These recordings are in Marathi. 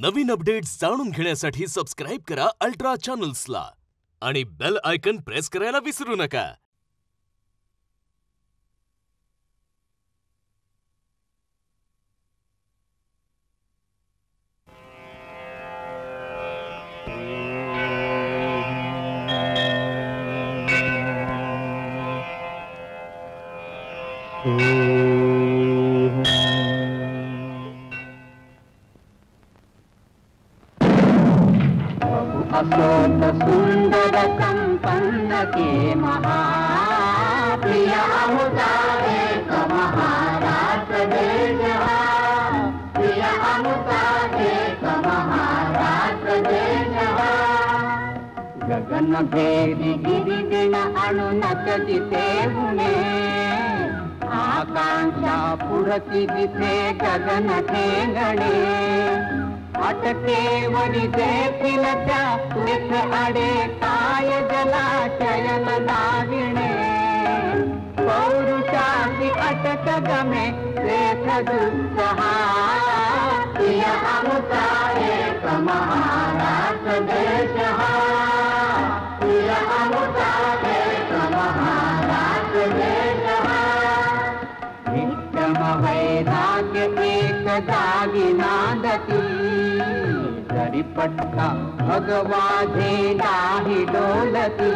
नवीन अपडेट्स जाणून घेण्यासाठी सबस्क्राईब करा अल्ट्रा चॅनल्सला आणि बेल आयकन प्रेस करायला विसरू नका. के महाप्रिय अमुदारे देश देश गगन भेदी गिरिदिन अणुनत जिथे हुने आकांक्षा पुरती जिथे गगन ठेंगणे. अटके वरी देखील त्या लेख अडे काय जलाशयन दाविणे पौरुषाची अटक गमे श्रेष्ठ दुसहा अमुता एक महाराष्ट्र देश हा अमुता एक महाराष्ट्र देश हा नित्यम वैराग्य एक जागी नांदती भगवाधे नाही डोलती।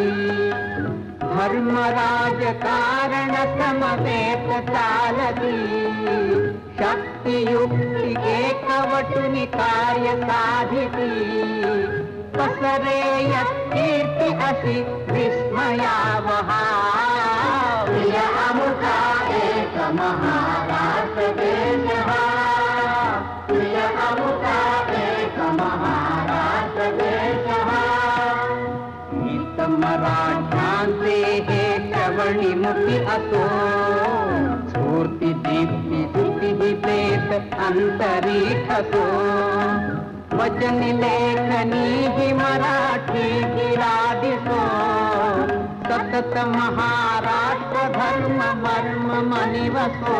धर्मराज कारण समवेत चालती। शक्तियुक्ती एकवटुनी कार्य साधिती। पसरे कीर्ती अशी विस्मयावहा प्रिय अमुता एक मुठी असो स्फूर्ती दीप्ती स्तुती देत अंतरी ठसो वचन लेखनी ही मराठी गिरा दिसो सतत महाराष्ट्र धर्म वर्म मनी वसो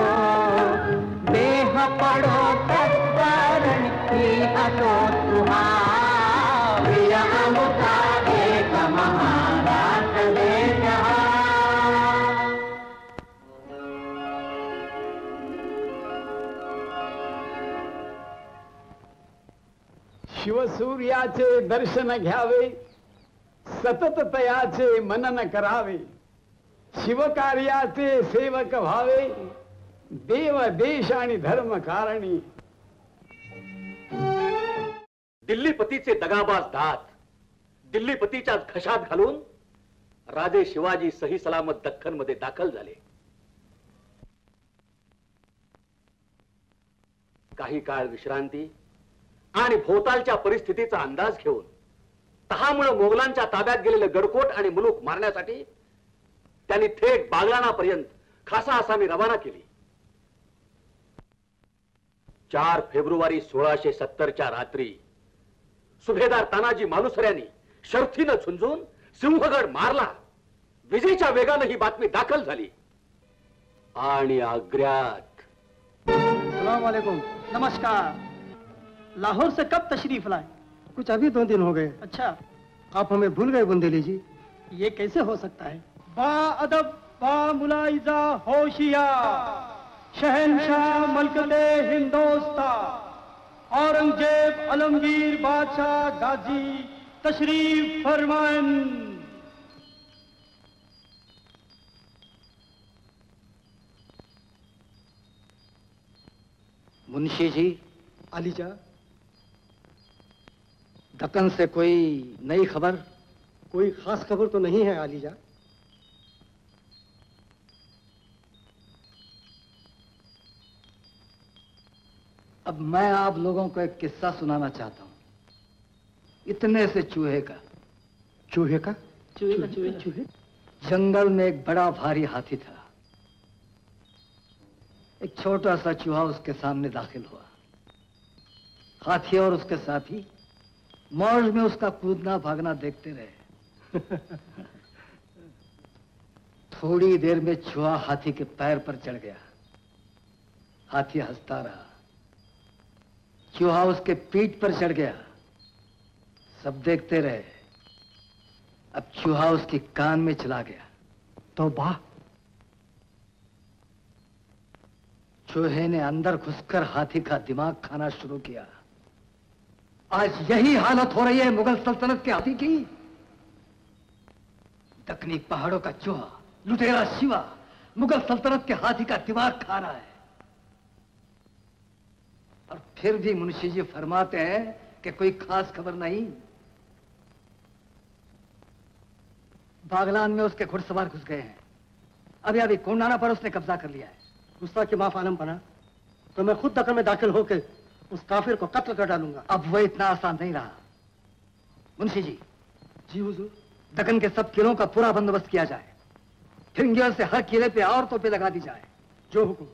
देह पडो तत्कारण ही असो तुहा शिवसूर्याचे दर्शन घ्यावे सतत तयाचे मनन करावे शिवकार्याचे सेवक व्हावे देव देश आणि धर्म कारणी. दिल्लीपतीचे दगाबाज दात दिल्लीपतीच्या घशात घालून राजे शिवाजी सही सलामत दख्खनमध्ये दाखल झाले. काही काळ विश्रांती आणि भोवतालच्या परिस्थितीचा अंदाज घेऊन तहामुळं मोगलांच्या ताब्यात गेलेले गडकोट आणि मुलूक मारण्यासाठी त्यांनी थेट बागलाणापर्यंत खासा आसामी रवाना केली. चार फेब्रुवारी सोळाशे सत्तरच्या रात्री सुभेदार तानाजी मालुसऱ्यांनी शर्थीनं झुंजून सिंहगड मारला. विजेच्या वेगानं ही बातमी दाखल झाली. आणि आग्र्यात. सलाम नमस्कार. लाहौर से कब तशरीफ़ लाए? कुछ अभी दो दिन हो गए। अच्छा। आप हमें भूल गए बुंदेली जी ये कैसे हो सकता है? बा अदब बा मुलाइजा होशिया। शहनशाह मलकते हिंदोस्ता औरंगज़ेब आलमगीर बादशाह गाजी तशरीफ़ फरमान मुंशी जी। अलीजा दक्कन से कोई नई खबर? कोई खास खबर तो नहीं है आलीजा। अब मैं आप लोगों को एक किस्सा सुनाना चाहता हूँ। इतने से चूहे का। चूहे का? चूहे का चूहे चूहे? जंगल में एक बड़ा भारी हाथी था। एक छोटा सा चूहा उसके सामने दाखिल हुआ। हाथी और उसके साथी मौज में उसका कूदना भागना देखते रहे। थोड़ी देर में चूहा हाथी के पैर पर चढ़ गया। हाथी हंसता रहा। चूहा उसके पीठ पर चढ़ गया। सब देखते रहे। अब चूहा उसके कान में चला गया। तो बा चूहे ने अंदर घुसकर हाथी का दिमाग खाना शुरू किया। आज यही हालत हो रही है मुगल सल्तनत के हाथी की। दक्षिणी पहाड़ों का चूहा, लुटेरा शिवा मुगल सल्तनत के हाथी का दिमाग खा रहा है। और फिर भी मुंशी जी फरमाते हैं कि कोई खास खबर नहीं। बागलान में उसके घुड़सवार घुस गए हैं। अभी अभी कोंडाना पर उसने कब्जा कर लिया है। गुस्सा के माफ़ आलम बना। तो मैं खुद दखन में दाखिल होकर उस काफिर को कत्ल कर डालूँगा। अब वह इतना आसान नहीं रहा। मुंशी जी। जी हुजूर। दक्कन के सब किलों का पूरा बंदोबस्त किया जाए। फिंगर से हर किले पे और तोपे लगा दी जाए। जो हुक्म।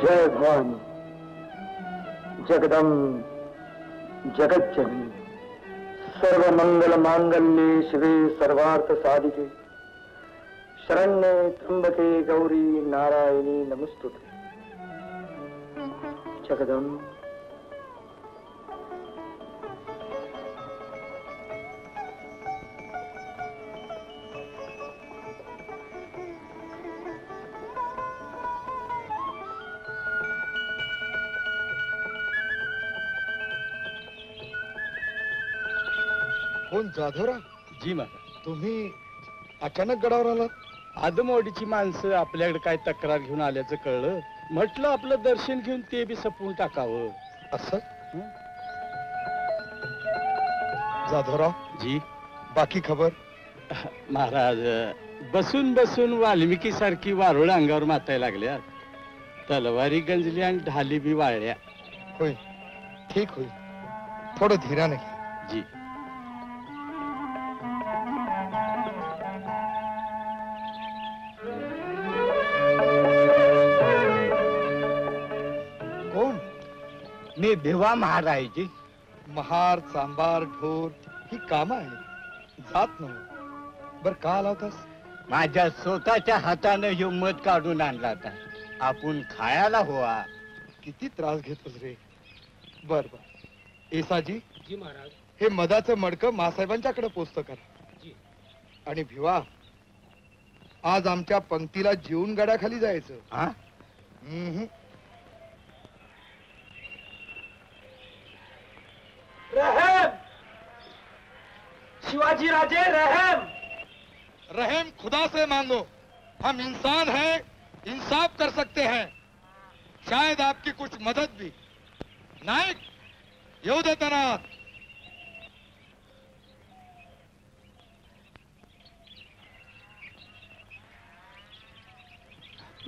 जय भवानी जगदम जगत जननी सर्व मंगल मांगल्ये शिवे सर्वार्थ साधिके शरण्ये त्र्यंबके गौरी नारायणी नमस्तुते। जगदम। कोण जाधवराव जी महाराज। तुम्ही अचानक गडावर आलात? आदमवाडीची माणसं आपल्याकडे काय तक्रार घेऊन आल्याचं कळलं. म्हटलं आपलं दर्शन घेऊन ते बी सपवून टाकावं. असं? जाधवराव? जी. बाकी खबर? महाराज बसून बसून वाल्मिकी सारखी वारुळ अंगावर मातायला लागल्या. तलवारी गंजली आणि ढाली बी वाळल्या. होईल ठीक होईल. थोडं धीराने घ्या. जी. मी भिवा महाराज. महार सांबार ढोर ही कामं आहेत. जात नव्हे बर का आला होतास माझ्या स्वतःच्या हातानं ह्यो मध काढून आणला होता. आपण खायला हवा. किती त्रास घेतोस रे. बर बर. येसाजी जी महाराज. हे मधाचं मडकं मासाहेबांच्याकडे पोचत करा. आणि भिवा आज आमच्या पंक्तीला जीवन गडाखाली जायचं. हम्म. शिवाजी राजे रहम। रहम खुदा से मांगो। हम इंसान हैं इंसाफ कर सकते हैं। शायद आपकी कुछ मदद भी। नायक दे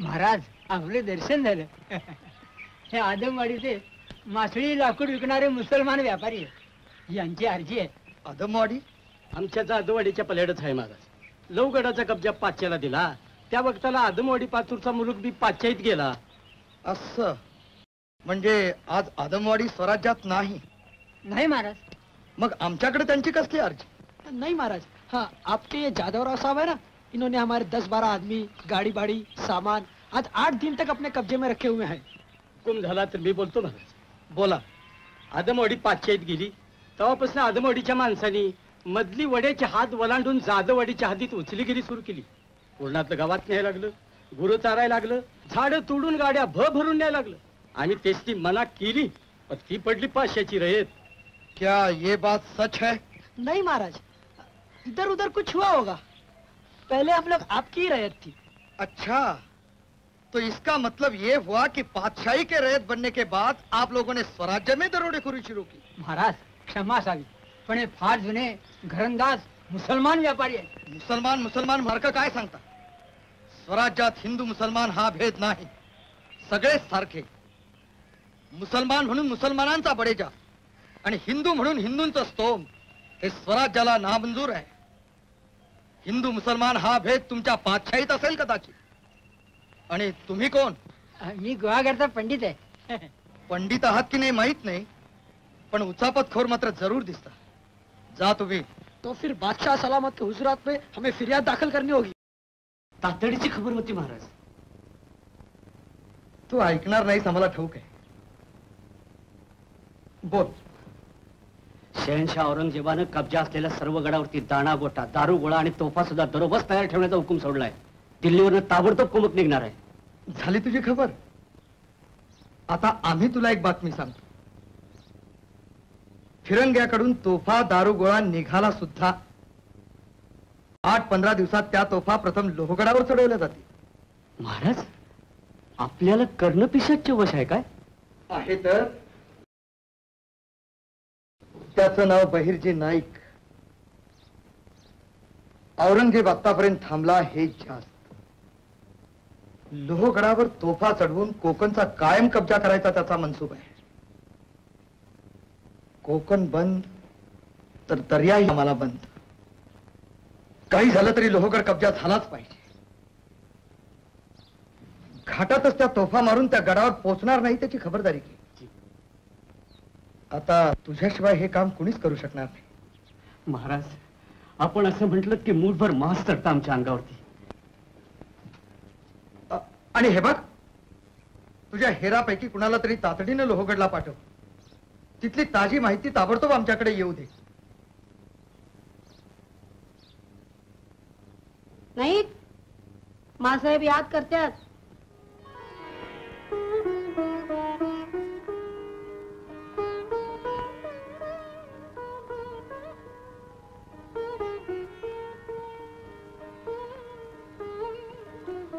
महाराज आपले दर्शन झालं. हे आदमवाडीचे मासळी लाकूड विकणारे मुसलमान व्यापारी आहेत. यांची अर्जी आहे. आदमवाडी आमच्या जाधववाडीच्या पल्याडच आहे महाराज. लवगडाचा कब्जा पाच्याला दिला. त्या वक्ताला आदमवाडी पाचूरचा मुलूक बी पाच्याईत गेला. असं. म्हणजे आज आदमवाडी स्वराज्यात नाही. नाही महाराज. मग आमच्याकडे त्यांची कसली अर्जी? नहीं महाराज. हाँ आपके ये जादवराव साहब है ना? इन्होंने हमारे दस बारह आदमी गाड़ी बाड़ी सामान आज आठ दिन तक अपने कब्जे में रखे हुए हैं। हुकुम झाला तर मी बोलतो महाराज. बोला. आदमवाडी पाच्याईत गेली. तेव्हापासून आदमवाडीच्या माणसांनी मधली वड्याचे हात वलांडून जाधववाडीच्या हद्दीत उचलीगिरी सुरू केली. पूर्णातलं गावात न्यायला लागलं गुरु चारायला लागलं झाडं तोडून गाड्या भ भरून न्यायला लागलं. आम्ही तेच ती मना केली पण ती पडली पाचशेची रयत. क्या ये बात सच है? नहीं महाराज इधर उधर कुछ हुआ होगा। पहले हम लोग आपकी रैयत थी। अच्छा तो इसका मतलब ये हुआ कि पातशाही के रैयत बनने के बाद आप लोगों ने स्वराज्य में दरोडेखोरी शुरू की। महाराज क्षमा सावी. पण हे फार जुने घरंदाज मुसलमान व्यापारी आहेत. मुसलमान मुसलमान मार्क काय सांगता? स्वराज्यात हिंदू मुसलमान हा भेद नाही. सगळेच सारखे. मुसलमान म्हणून मुसलमानांचा बडेजा आणि हिंदू म्हणून हिंदूंचं स्तोम हे स्वराज्याला नामंजूर आहे. हिंदू मुसलमान हा भेद तुमच्या पातशाहीत असेल कदाचित. आणि तुम्ही कोण? मी गुहागरचा पंडित आहे. पंडित आहात की नाही माहीत नाही. पण उचापतखोर मात्र जरूर दिसता जा तुम्ही. तो फिर बादशाह सलामत के हुजरात में हमें फिरियाद दाखिल करनी होगी. तातडीची खबर होती महाराज. तू ऐकणार नाहीस आम्हाला ठाऊक आहे. बोल. शहनशाह औरंगजेबानं कब्जा असलेल्या सर्व गडावरती दाणा गोटा दारू गोळा आणि तोफा सुद्धा दरोबस तयार ठेवण्याचा हुकूम सोडलाय. दिल्लीवरनं ताबडतोब कुमक निघणार आहे. झाली तुझी खबर? आता आम्ही तुला एक बातमी सांगतो. फिरंग्याकडून तोफा दारू गोळा निघाला सुद्धा. आठ पंधरा दिवसात त्या तोफा प्रथम लोहगडावर चढवल्या जातील. महाराज आपल्याला कर्णपिशाचे वश आहे काय? आहे तर. त्याचं नाव बहिर्जी नाईक. औरंगजेब आतापर्यंत थांबला हे जास्त. लोहगडावर तोफा चढवून कोकणचा कायम कब्जा करायचा त्याचा मनसूब आहे. कोकण बंद तर दर्याही आम्हाला बंद. काही झालं तरी लोहगड कब्जा झालाच पाहिजे. घाटातच त्या तोफा मारून त्या गडावर पोहोचणार नाही त्याची खबरदारी घे. आता तुझ्याशिवाय हे काम कुणीच करू शकणार नाही. महाराज आपण असं म्हटलं की मूठभर मास चढता आमच्या अंगावरती. आणि हे बघ तुझ्या हेरापैकी कुणाला तरी तातडीनं लोहगडला पाठव. तिथली ताजी माहिती ताबडतोब आमच्याकडे येऊ दे. नाही मासाहेब याद करतात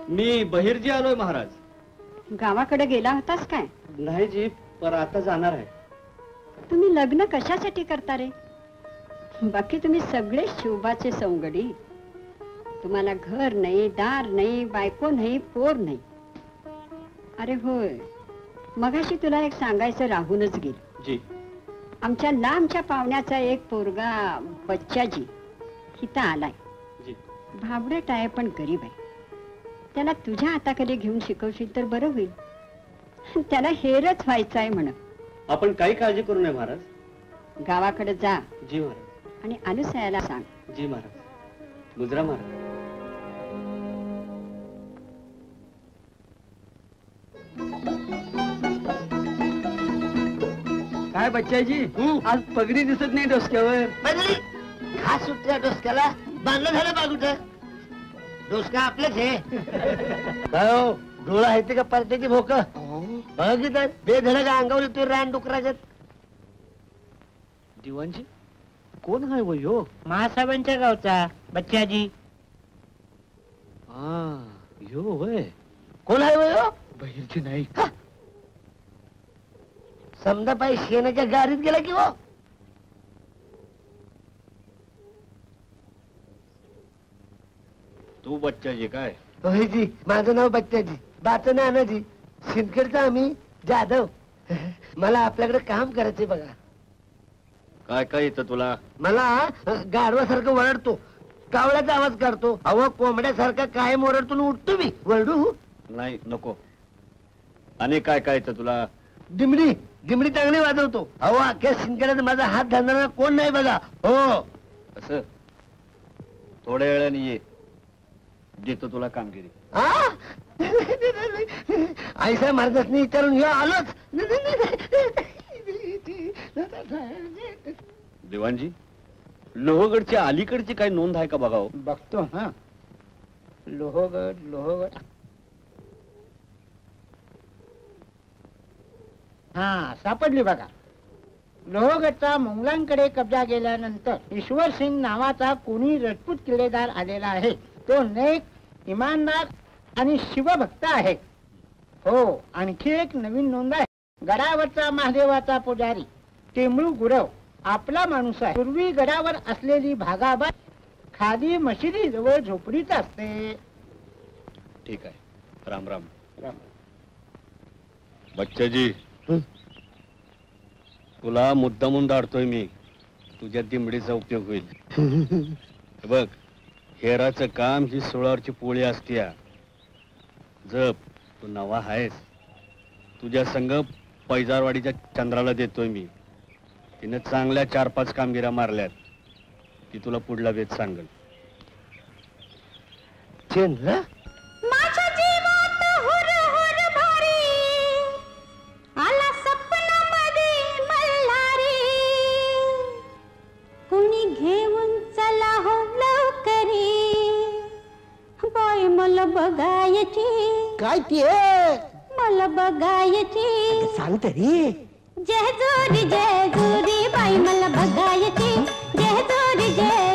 मी बहिर्जी आलोय महाराज. गावाकडे गेला होतास काय? नाही जी पर आता जाणार आहे. तुम्ही लग्न कशासाठी करता रे? बाकी तुम्ही सगळे शोभाचे सवंगडी तुम्हाला घर नाही दार नाही बायको नाही पोर नाही. अरे होय. मगाशी तुला एक सांगायचं राहूनच गेल. जी. आमच्या लांबच्या पाहुण्याचा एक पोरगा बच्चाजी इथं आलाय. जी. भाबडट आहे पण गरीब आहे. त्याला तुझ्या हाताखाली घेऊन शिकवशील तर बरं होईल. त्याला हेरच व्हायचं आहे म्हण आपण काही काळजी करू नये महाराज. गावाकडे जा. जी महाराज. आणि अनुसयाला सांग. जी महाराज. गुजरा महाराज. काय बच्चाजी? आज पगडी दिसत नाही डोसक्यावर. घास सुटल्या डोसक्याला. बांधलं झालं बागुट डोसका आपलंच हे. काय हो? डोळा आहे ते का परत्याची भोक? बघितलं? बेधडक अंगावर येतोय रान डुकराच्यात. दिवाणजी कोण आहे वय हो? महासाहेबांच्या गावचा बच्चाजी हा यो वय. कोण आहे वय हो? बहिर्जी नाईक. समजा पाय शेणाच्या गाडीत गेला की हो? तू बच्चाजी काय? होयजी माझं नाव बच्चाजी बाचं नानाजी. सिंदखेडचा आम्ही जाधव. मला आपल्याकडे काम करायचंय बघा. काय काय येतं तुला? मला गाढवासारखं वरडतो. कावळ्याचा आवाज काढतो. अहो कोंबड्यासारखा कायम ओरडतो आणि उठतो मी. वरडू? नाही नको. आणि काय काय येतं तुला? दिमडी दिमडी चांगली वाजवतो. अहो अख्ख्या सिंदखेड्यात माझा हात धरणारा कोण नाही बघा. हो. असं? थोड्या वेळाने ये. देतो तुला कामगिरी. आ? आईसाहेब महाराजांनी विचारून हे आलोच. दिवाणजी लोहगडच्या अलीकडची काय नोंद आहे का बघा हो? बघतो हा. लोहगड लोहगड. हा सापडली बघा. लोहगडचा मुघलांकडे कब्जा गेल्यानंतर ईश्वर सिंग नावाचा कोणी रजपूत किल्लेदार आलेला आहे? तो नेक इमानदार आणि शिवभक्त आहे. हो आणखी एक नवीन नोंद आहे. गडावरचा महादेवाचा पुजारी टेंबळू गुरव आपला माणूस आहे. पूर्वी गडावर असलेली भागाबाद खाली मशिदी जवळ झोपडीच असते. ठीक आहे. राम राम. बच्चाजी. तुला मुद्दामून दाडतोय मी. तुझ्या दिमडीचा उपयोग होईल. बघ हेराचं काम ही सोळावरची पोळी असतीया. जप तू नवा आहेस. तुझ्या संघ पैजारवाडीच्या चंद्राला देतोय मी. तिने चांगल्या चार पाच कामगिऱ्या मारल्यात. ती तुला पुढला वेध सांगल. चंद्र? बघायची. काय ते? मला बघायची. सांग तरी. जेजुरी जेजुरी बाई मला बघायची. जेजुरी जेजुरी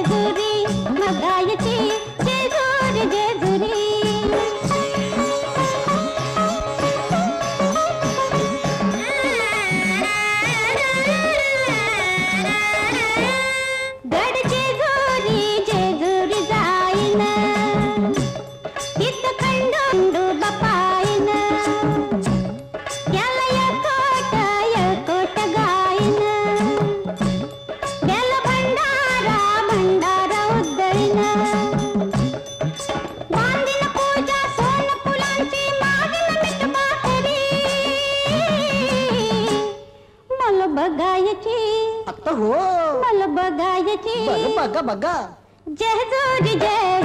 मग? जय जोरी जय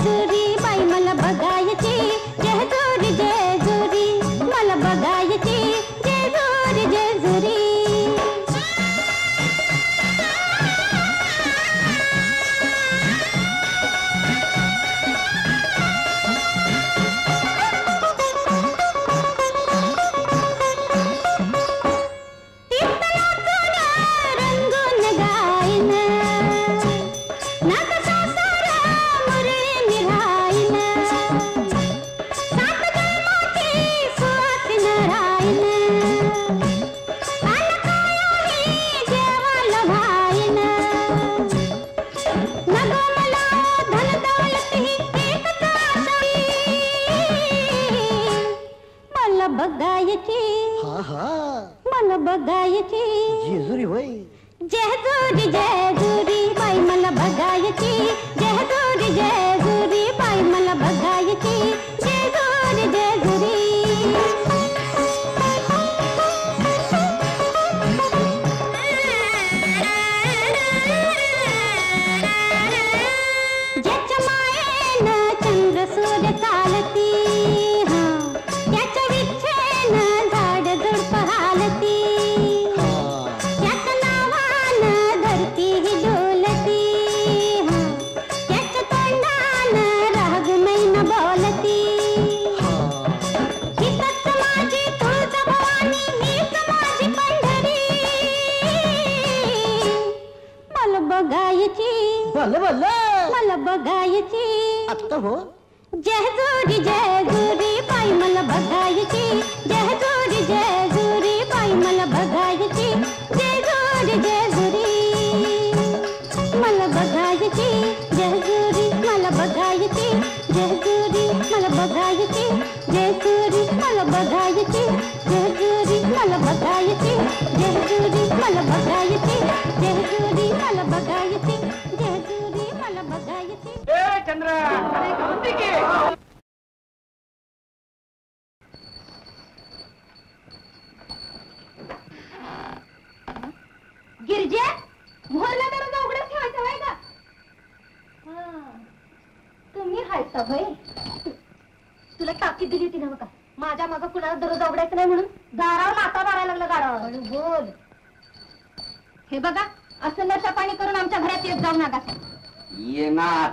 येणार.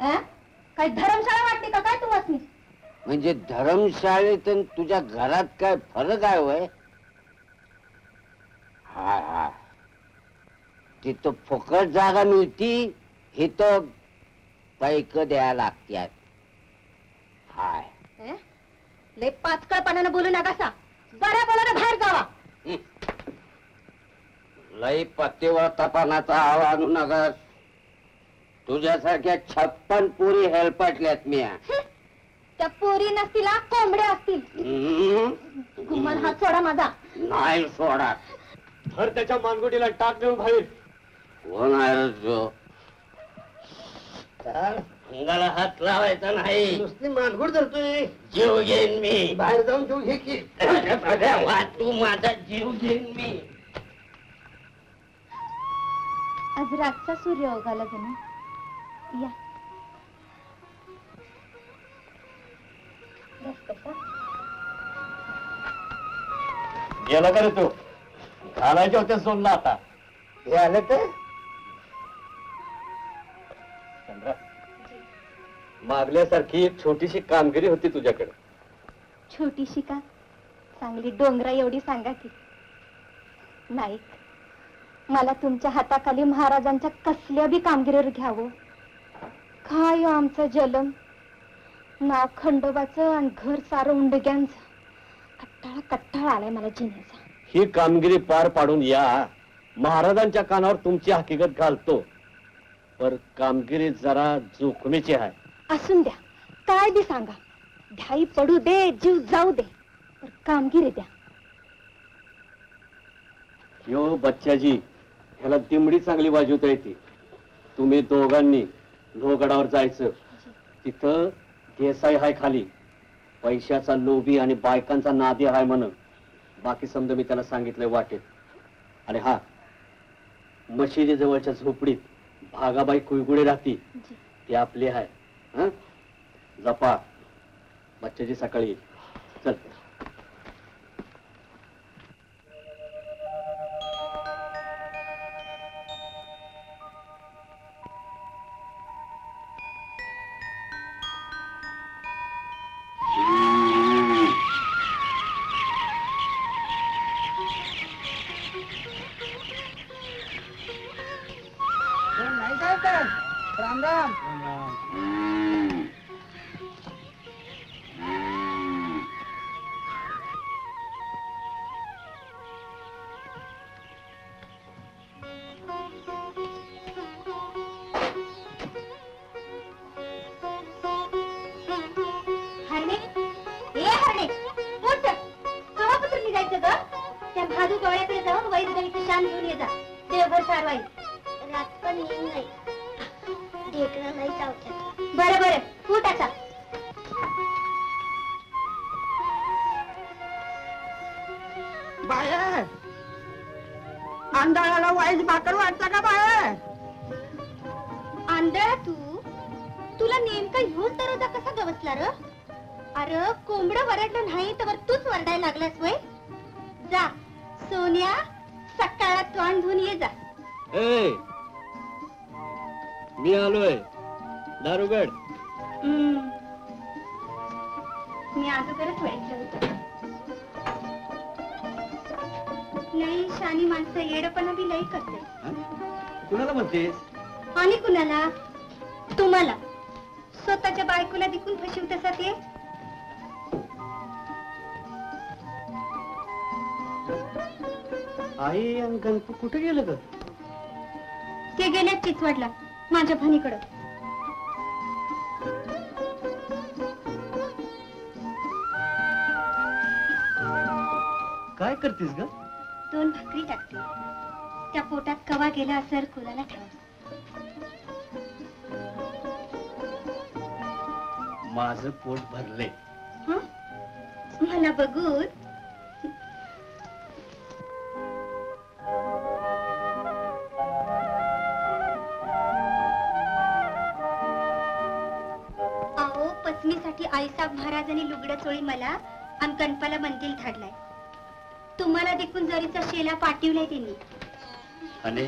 अं? काही धर्मशाळा वाटते का? काय तुम्हाला म्हणजे धर्मशाळेत आणि तुझ्या घरात काय फरक आहे वय? हाय हाय. तिथं फुकट जागा मिळती हे तर पैक द्यायला लागत्यात. हाय. अं? लय पाचकळपणानं बोलू नका सा बऱ्या बोलानं बाहेर जावा. लई पत्तेवर तपानाचा आवा आणू नका तुझ्यासारख्या छप्पन पुरी हेलपटल्यात मी त्या पोरी नसतील हा, कोंबड्या असतील. गुमान हात सोडा माझा. नाही सोडा. धर त्याच्या मानगुटीला टाक देऊन बाहेर. कोण आहे रे तो अंगाला हात लावायचा नाही. नुसती मानगुड धरतोय. जीव घेईन मी. बाहेर जाऊन घेऊ घे की. वा, तू माझा जीव घेईन मी. आज रातचा सूर्य उगाला जणू. या? गेला का रे तू? घालायचे होते सोडला आता. हे आलं तर? चंद्र मागल्यासारखी एक छोटीशी कामगिरी होती तुझ्याकडे. छोटीशी का? चांगली डोंगरा एवढी सांगा की. नाईक मला तुमच्या हाताखाली महाराजांच्या कसल्या बी कामगिरीवर घ्यावं? काय हो आमचं जलम? नाव खंडोबाचं आणि घर सारं उंडग्यांचं. कट्टाळा कट्टाळा आलाय मला जिण्याचा ही कामगिरी पार पाडून या. महाराजांच्या कानावर तुमची हकीकत घालतो. पर कामगिरी जरा जोखमीची आहे. असून द्या. काय बी सांगा. ढाई पडू दे जीव जाऊ दे. पण कामगिरी द्या. यो बच्चाजी ह्याला दिमडी चांगली वाजवता येते. तुम्ही दोघांनी लोहगडावर जायचं. तिथं देसाई हाय खाली. पैशाचा लोभी आणि बायकांचा नादी हाय म्हण. बाकी समजा मी त्याला सांगितलंय वाटेत. आणि हा मशिदी जवळच्या झोपडीत भागाबाई कुळगुडे राहती. ती आपली आहे हं? जपा. बच्चाजी सकाळी. चल. मी अगोदरच व्हायचं होतं. लई शानी माणसं येडपणा बी लई करते. कुणाला म्हणतेस? आणि कुणाला? तुम्हाला. स्वतःच्या बायकोला दिकून फसवत ते? आई आणि गणपू कुठे गेलं ग? ते गेले चिचवडला माझ्या भणीकडं. करतेस ग? दोन भाकरी टाकते. त्या पोटात कवा गेला असर कुणाला ठेव माझं पोट भरले मला बघून? पत्नीसाठी आईसाहेब महाराजांनी लुगडं चोळी मला आणि गणपाला मंदिर धाडलाय. तुम्हाला देखून जरीचा शेला पाठवलाय त्यांनी. आणि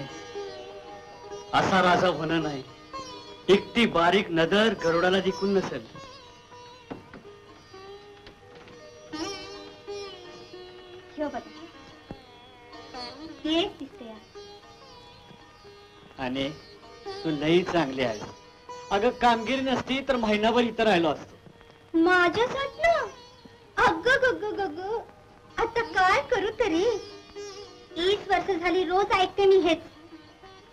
असा राजा होणं नाही. एकटी बारीक नदर गरुडाला दिकून नसेल. आणि तू लई चांगली आहे अगं कामगिरी नसती तर महिनाभर इथं राहिलो असतो. माझ्यासाठी तरी? वीस वर्ष झाली रोज ऐकते मी हेच.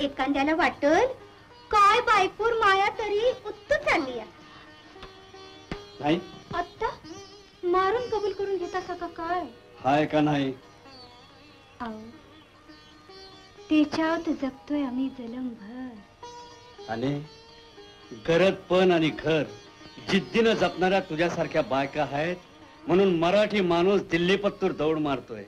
एखाद्याला वाटल काय बायकोर माया तरी उत्तू चालली. नाही. आत्ता मारून कबूल करून घेता का काय? हाय का नाही? त्याच्यावर जगतोय आम्ही जलमभर. आणि गरज पण आणि घर जिद्दीनं जपणाऱ्या तुझ्यासारख्या बायका आहेत म्हणून मराठी माणूस दिल्ली पत्तूर दौड मारतोय.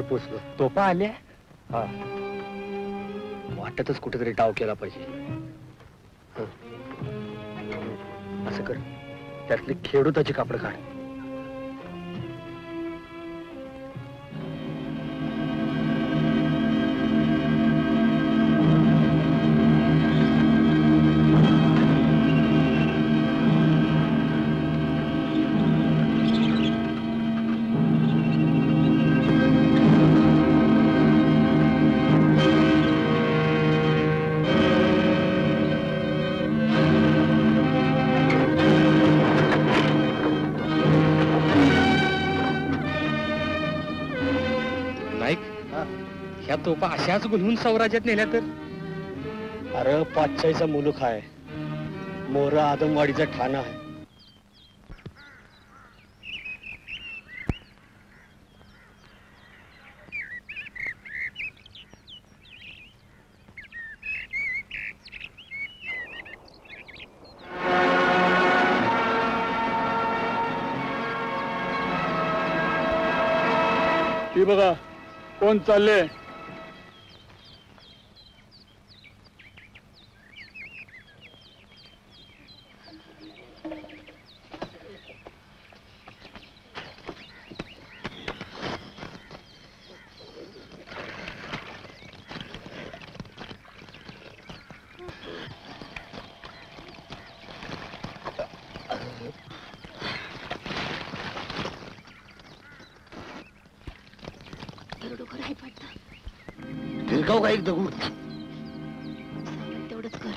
आपण पोचलो तोपा आल्या हा. वाटतच कुठेतरी डाव केला पाहिजे. हं. असं कर. त्यातली खेडूताची कापड काढ. तोपा अशाच गुलवून सौराज्यात नेल्या तर? अरे पाचशाईचा मुलूक आहे. मोरा आदमवाडीचा ठाणा आहे. ती बघा कोण चालले दगडूखर आहेत का एक दगड तेवढंच कर.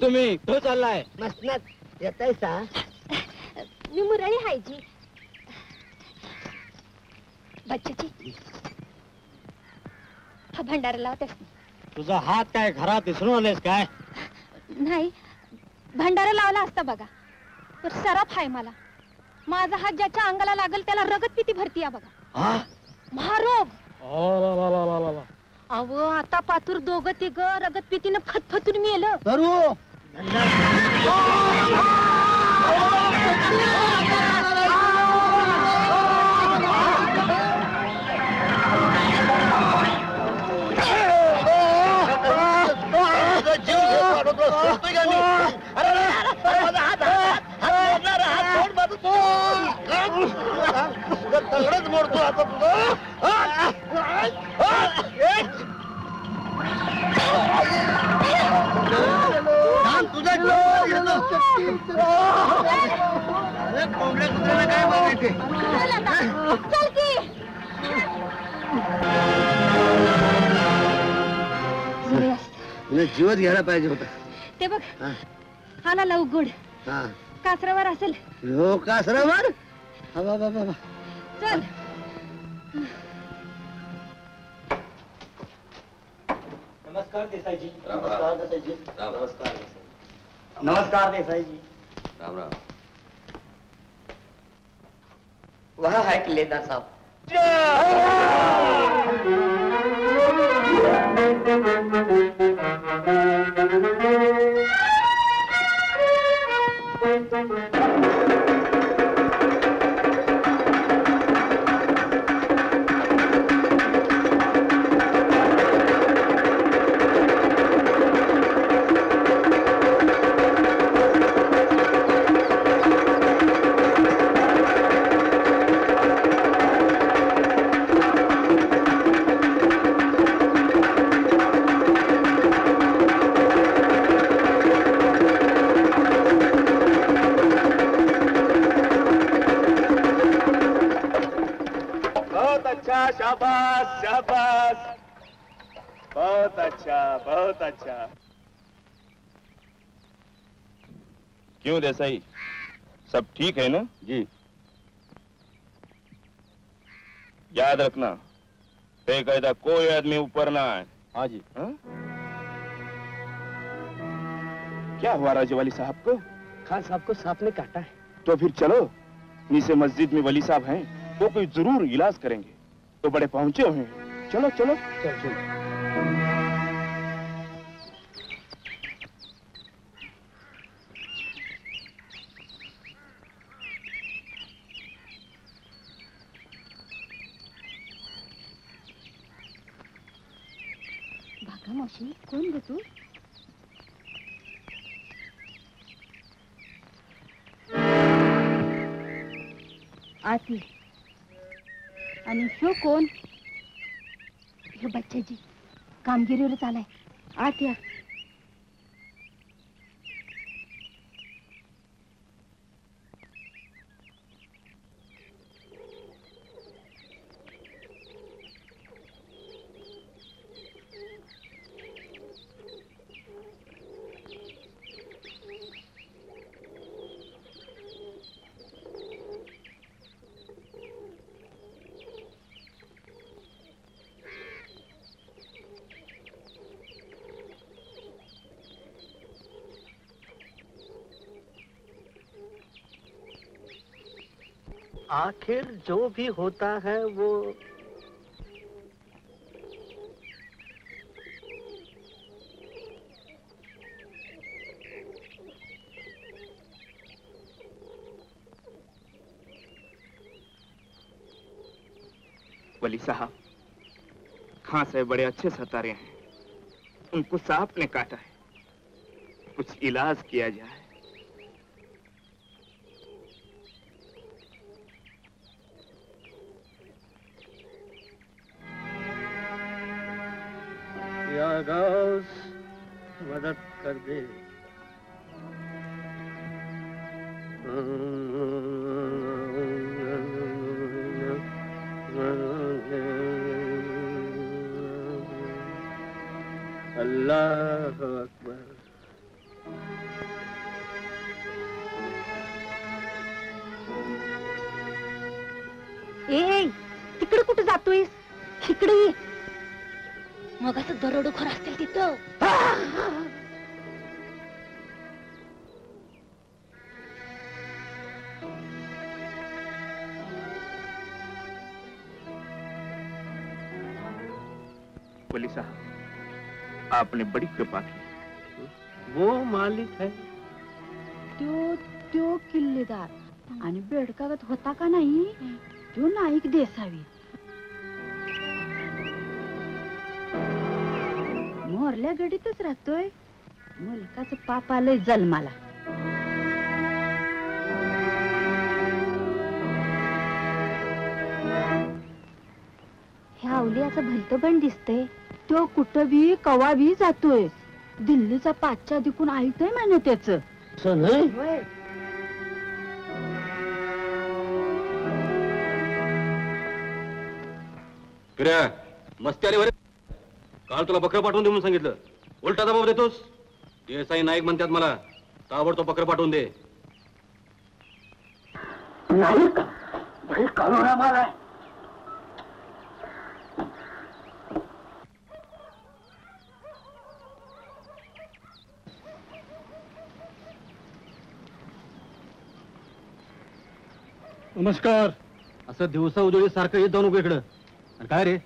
तुम्ही? तो चाललाय. मसनात येताय सा. मी मुरळी हायची बच्चाची हा भंडारा लावतेस. तुझा हात काय घरात विसरून आलेस काय? नाही भंडारा लावला असता बघा तर सराफ आहे मला माझा हात ज्याच्या अंगाला लागल त्याला रगत पिती भरती या बघा महारोग अव आता पातूर दोघं ते ग रगत पितीनं फतफतून मेलं करू तगडच मोडतो आता तुझा. कोंबड्या कुत्र्याला काय बघायचे चल की. तुला जीवच घ्यायला पाहिजे होता. ते बघ हा. हाला लव गुड हा. कासरावर असेल. हो का सरोवर हा बा बा बा बा. चल। नमस्कार देसाईजी नमस्कार देसाईजी. नमस्कार नमस्कार देसाईजी राम राम। वह है किल्लेदार साहब। बहुत क्यों देसाई सब ठीक है ना? जी। याद रखना बेकायदा कोई आदमी ऊपर ना आए। हाँ जी। हाँ? क्या हुआ राजवाली साहब को? खान साहब को सांप ने काटा है। तो फिर चलो नीचे मस्जिद में वली साहब हैं वो कोई ज़रूर इलाज करेंगे। तो बड़े पहुँचे हुए हैं। चलो चलो। चल चल। मावशी कोण ग तू? आती आणि ह्यो कोण? ह्यो बच्चाजी. कामगिरीवरच आलाय. आत या आखिर जो भी होता है वो वली साहब खां साहब बड़े अच्छे सतारे हैं। उनको सांप ने काटा है। कुछ इलाज किया जाए। कर दे। अल्लाह अकबर। ए तिकडे कुठे जातोयस? इकडे मग असं दरोडोखोर असतील तिथं. आपने बड़ी कृपा की। वो मालिक है। त्यो त्यो किल्लेदार। आणि बेडकागत होता का नाही तो नाईक देसावी. मोरल्या गडीतच राहतोय. मुलकाचं पाप आलंय जन्माला. ह्या अवलियाचं भलतं पण दिसतंय. तो कुठं बी कवा बी जातोय. दिल्लीचा पाचच्या दिकून ऐकतोय म्हणे त्याच. असं नाही? फिर्या मस्ती आली बरे काल तुला बकरं पाठवून दे म्हणून सांगितलं. उलटा दबाव देतोस? देसाई नाईक म्हणतात मला ताबडतोब पत्र पाठवून दे. नाही भाई नमस्कार. असं दिवसा उजळी सारखं येत जाऊ नको इकडं. आणि काय रे?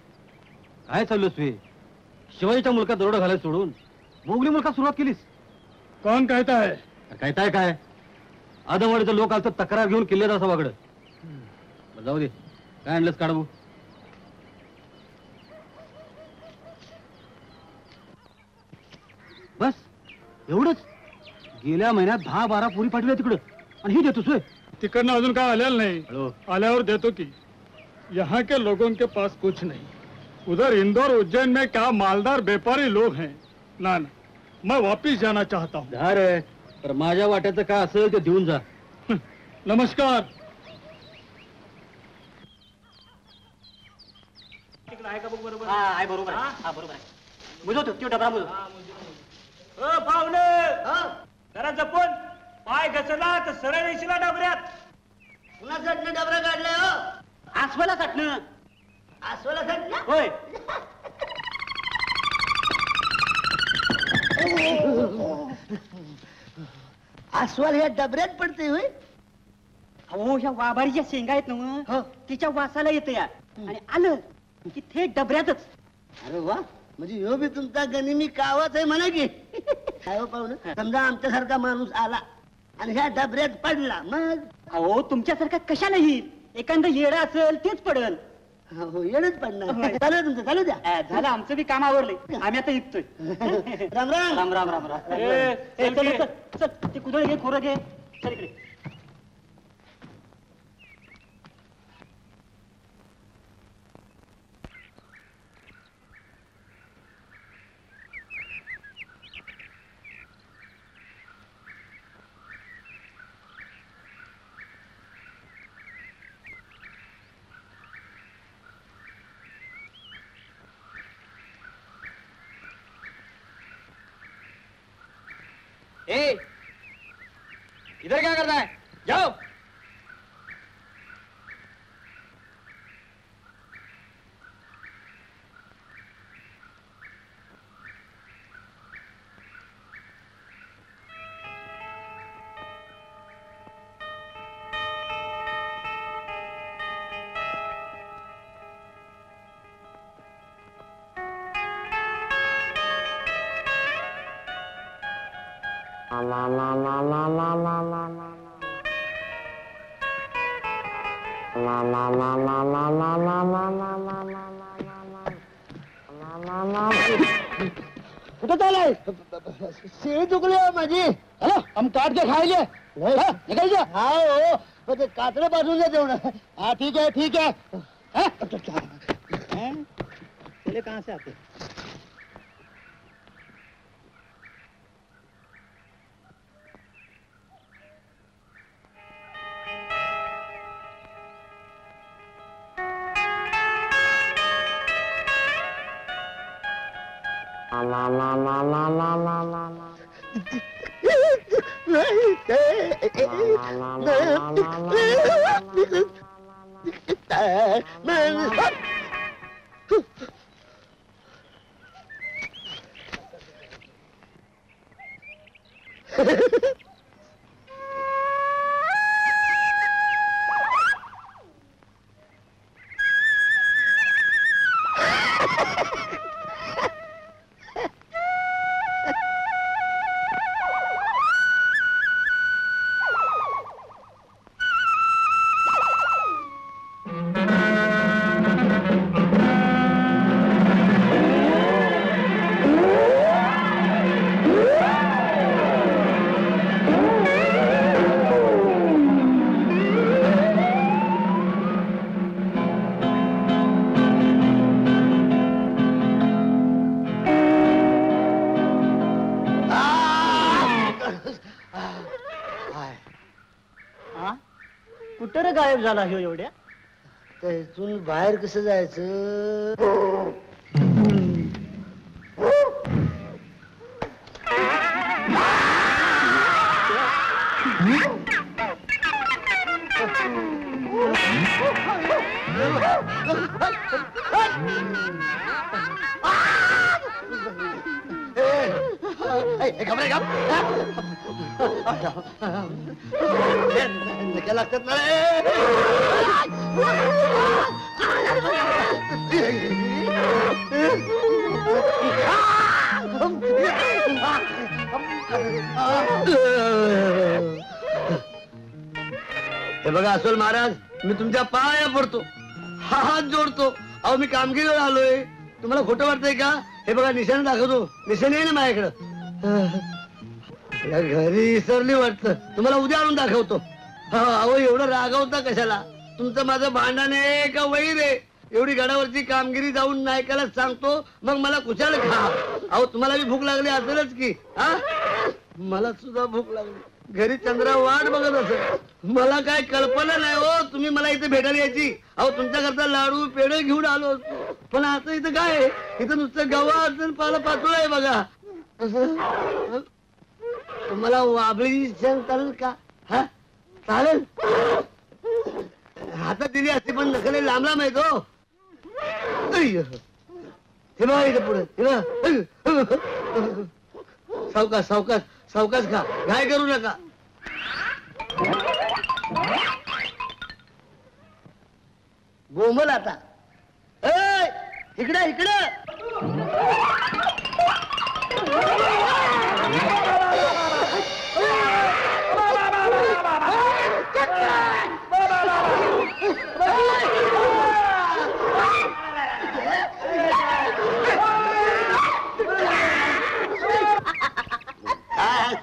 काय चालू तुझे शिवाजीच्या मुलका दरोडा घालायला सोडून मोगली मुलका सुरुवात केलीस? कोण कहता है अरे काय काय? काय आदमवाडीचं लोक आलं तर तक्रार घेऊन किल्ल्यात असा वागड जाऊ दे. काय आणलंस काढू? बस एवढंच. गेल्या महिन्यात दहा बारा पुरी पाठवल्या तिकडं. आणि ही देतोस होय तिकडनं अजून काय आलेलं नाही. आल्यावर देतो की. यहाँ के लोगों के पास कुछ नहीं. उधर इंदौर उज्जैन में क्या मालदार व्यापारी लोग हैं? ना ना. मैं वापिस जाना चाहता हूँ. जा रे तर माझ्या वाट्याचं काय असेल ते देऊन जा. नमस्कार. आहे बरोबर? हा बरोबर आहे. मुजवतो तो डबरा मुजव पाहुणे! जरा जपून. पाय घसरला तर सरळ येशीला डबऱ्यात. पुन्हा चटणं डबरा काढलाय हो. आसवाला चटणं अस्वला चटणं होय. अस्वल ह्या डबऱ्यात पडते होय? अहो ह्या वाबारीच्या शेंगा आहेत ना तिच्या वासाला येते या. आणि आलं की थेट डबऱ्यातच. अरे वा. म्हणजे ह्यो बी तुमचा गनिमी कावाच आहे म्हणा की. काय हो पाहुणं? समजा आमच्यासारखा माणूस आला. आणि ह्या डबऱ्यात पडला. मग? अहो तुमच्यासारखा कशाला येईल? एखादं येडं असेल तेच पडल. हो येणच पडणार. चालू आहे तुमचं चालू द्या. अ, झालं आमचं बी काम आवरलंय. आम्ही आता निघतोय राम राम. राम राम राम राम. ए, चल, चल, चल, चल, ते कुदळ घे खोरं घे. चल इकडे. ए इधर क्या करना है? जाओ। खायले निघायचं हा हो पण ते कातडं बाजून तेवढं. हा ठीक आहे ठीक आहे. हा? कहाँ से आते? झाला ह्यो एवढ्या? तर बाहेर कसं जायचं? तुम्हाला खोटं वाटतंय का? हे बघा निशाण दाखवतो. निशाण आहे ना माझ्याकडं. या घरी विसरली वाटतं. तुम्हाला उद्या आणून दाखवतो. हा, अहो एवढं रागवता कशाला? तुमचं माझं भांडण आहे का वैर आहे? एवढी गडावरची कामगिरी जाऊन नायकाला सांगतो मग मला कुशाल खा. अहो तुम्हाला बी भूक लागली असेलच की हा? मला सुद्धा भूक लागली. घरी चंद्रा वाट बघत असत मला काय कल्पना नाही हो तुम्ही मला इथे भेटायला यायची. अहो तुमच्याकरता लाडू पेढे घेऊन आलो असतो. पण आता इथं काय आहे? इथं नुसतं गव्हा पाला पातळ आहे बघा. तुम्हाला वाबळी क्षण चालेल का? हा? चालेल. हातात दिली असती पण नखले लांब लांब आहेत हो. अय्य. हे बघा इथं पुढे. सावकाश सावकाश. सावकाश खा. घाय करू नका. बोंबल आता. इकडे इकडे.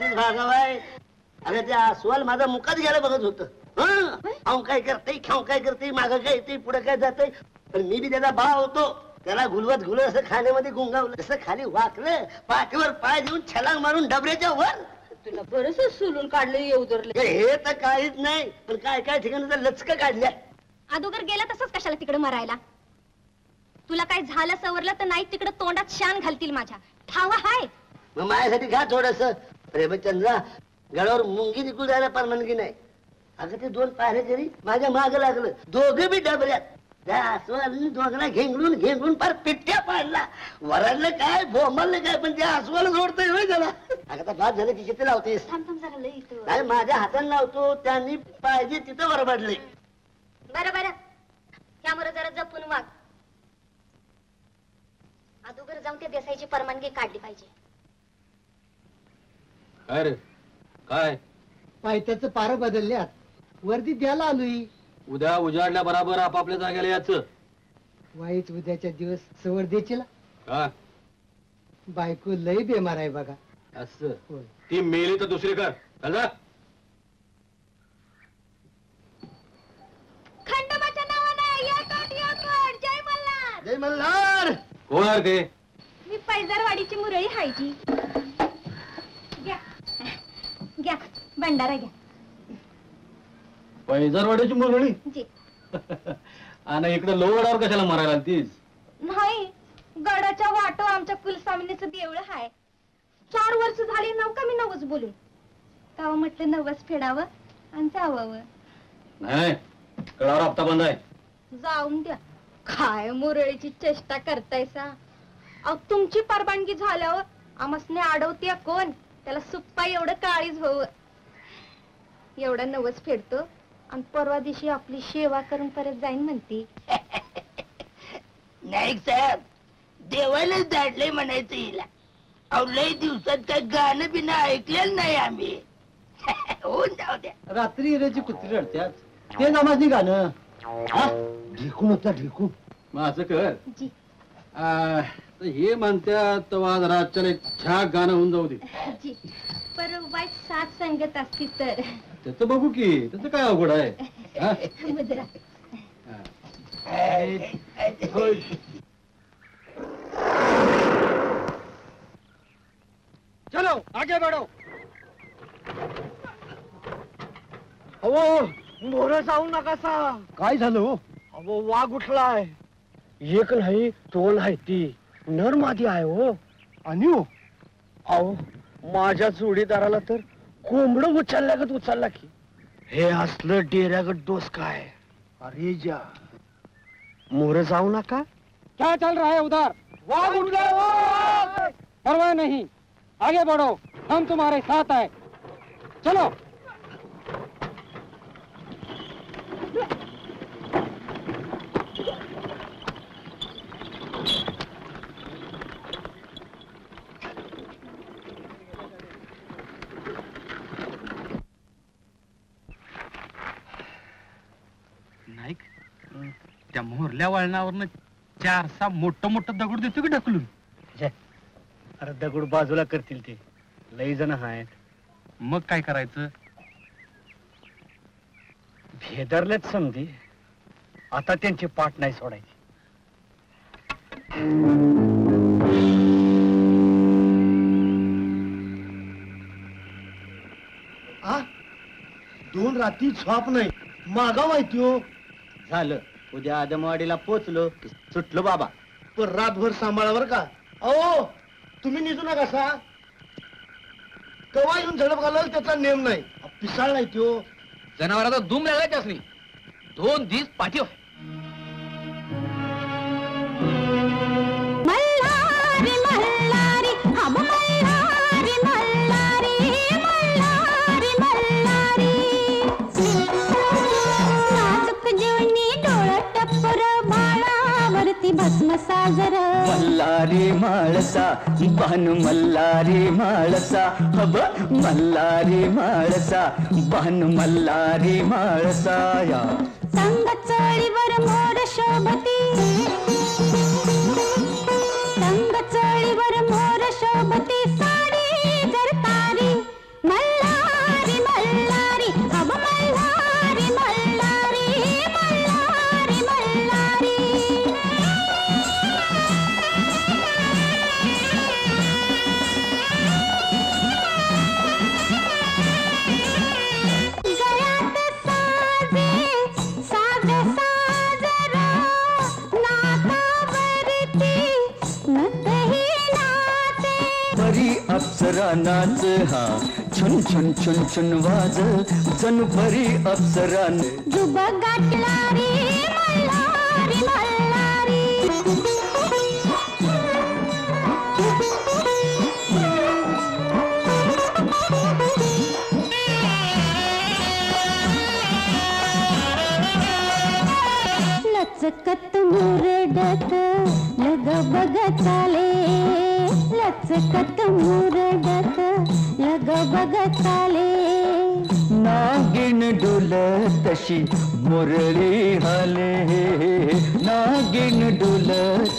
काय हसतीस भागाबाई अरे ते अस्वल माझा मुकात घ्यायला बघत होत. अहो काय करते खाऊ काय करते माग काय येते पुढे काय जाते? पण मी बी त्याचा भाव होतो. त्याला गुलवत गुल असं खाण्यामध्ये गुंगावलं. जसं खाली वाकलं पाठीवर पाय देऊन छलांग मारून डबऱ्याच्या वर. तुला बरस सोलून काढलं उदरले हे तर काहीच नाही पण काय काय ठिकाणी लचक काढल्या. अगोदर गेला तसंच कशाला तिकडे मरायला? तुला काय झालं सवरलं तर नाही तिकडे तोंडात शान घालतील माझ्या. ठावा हाय. मग माझ्यासाठी घ्या थोडस. प्रेमचंद्रा गळावर मुंगी निघून जायला परवानगी नाही. अगं ते दोन पायरे जरी माझ्या माग लागलं दोघे बी डबऱ्यात. त्या दोघांना घेंगळून घेंगळून फार पिट्ट्या पाडला. वराडलं काय बोंबललं काय पण त्या अस्वला सोडतोय होय त्याला अगं आता बाद झालं लावतेस? जरा लई इथं. नाही माझ्या हाताने लावतो त्यांनी पाहिजे तिथं बरबाडले बरं बरं. त्यामुळे जरा जपून वाग. अगोदर जाऊन त्या देसाईची परवानगी काढली पाहिजे. काय रे काय? पायथ्याचं पार बदलल्यात. वर्दी द्यायला आलोय. उद्या उजाडल्या बराबर आपापल्या जागेला याचं वाईट उद्याच्या दिवस सवर का? बायको लय बेमार आहे बघा. असं? होय. ती मेली तर दुसरी कर. चल जा. खंडोबाच्या नावानं जय मल्हार. जय मल्हार! कोण आहे ते? मी पैजारवाडीची मुरळी हायची. घ्या भंडारा घ्या. पैजरवाड्याची जी. आणि इकडे लोवडावर कशाला मारायला तीच नाही गडाच्या वाटो आमच्या कुलस्वामिनीचं देऊळ हाय. चार वर्ष झाली नवका मी नवस बोलून? तेव्हा म्हटलं नवस फेडावं आणि जावं. नाही कडावर हप्ता बंद आहे. जाऊन द्या. काय मुरळीची चेष्टा करतायसा? अहो तुमची परवानगी झाल्यावर आमसने अडवते कोण? त्याला सुप्पा एवढं काळीच हवं. एवढं नवस फेडतो आणि परवा दिवशी आपली सेवा करून परत जाईन म्हणते. नाईक साहेब देवालाच दाटले म्हणायचं हिला. अहो लय दिवसात काय गाणं बिणं ऐकलेलं नाही आम्ही. होऊन जाऊ द्या. रात्री इरेची कुत्री रडत्यात. ते नामाची गाणं. ढिकून होता ढिकून. मग असं कर. जी. आ, तर हे म्हणत्यात तेव्हा आज रातच्याला एक छाक गाणं होऊन जाऊ दे. जी पर वाईट साथ संगत असती तर. त्याचं बघू की त्याचं काय अवघड आहे. हा? मुद्रा. चलो आगे बढ़ो. अहो मोर जाऊ नका सा. काय झालं हो? अहो वाघ उठलाय. एक नाही दोन आहे ती. नर मादी आहे हो. आणि हो? अहो माझ्या जोडीदाराला तर कोंबड उचलल्यागत उचलला की. हे असलं डेऱ्यागत डोस काय? अरे जा. मोर जाऊ नका. क्या चल रहा है उधर? वाघ उठ गए परवाह नहीं। आगे बढ़ो। हम तुम्हारे साथ है। चलो नाईक मोहरल्या वळणावरनं चार सहा मोठं मोठं दगड देतो की ढकलून? अरे दगड बाजूला करतील ते. लई जण आहेत. मग काय करायचं? भेदरलेच समधी. आता त्यांची पाठ नाही सोडायची. आ? दोन रात्री झोप नाही. मागा माहिती हो झालं. उद्या आदमवाडीला पोचलो सुटलो बाबा. पण रातभर सांभाळावर का? अहो तुम्ही निघू नका सा. कवा येऊन झडप घालाल त्याचा नेम नाही. पिसाळ नाही त्यो. जनावराचा धूम लागला त्यासनी. दोन दिस पाठीव साजर मल्लारी माळसा भानु मल्लारी माळसा. हब मल्लारी माळसा भानु मल्लारी माळसा या. संग चळीवर मोर शोभती. नाच, हा. छुन छुन छुन छुन वाज जणू परी अप्सरा गाठला मुरडत, लग बघत आले लचकत मुरडत लग बघत आले नागिन डुल तशी मुरली हले. नागिन डुल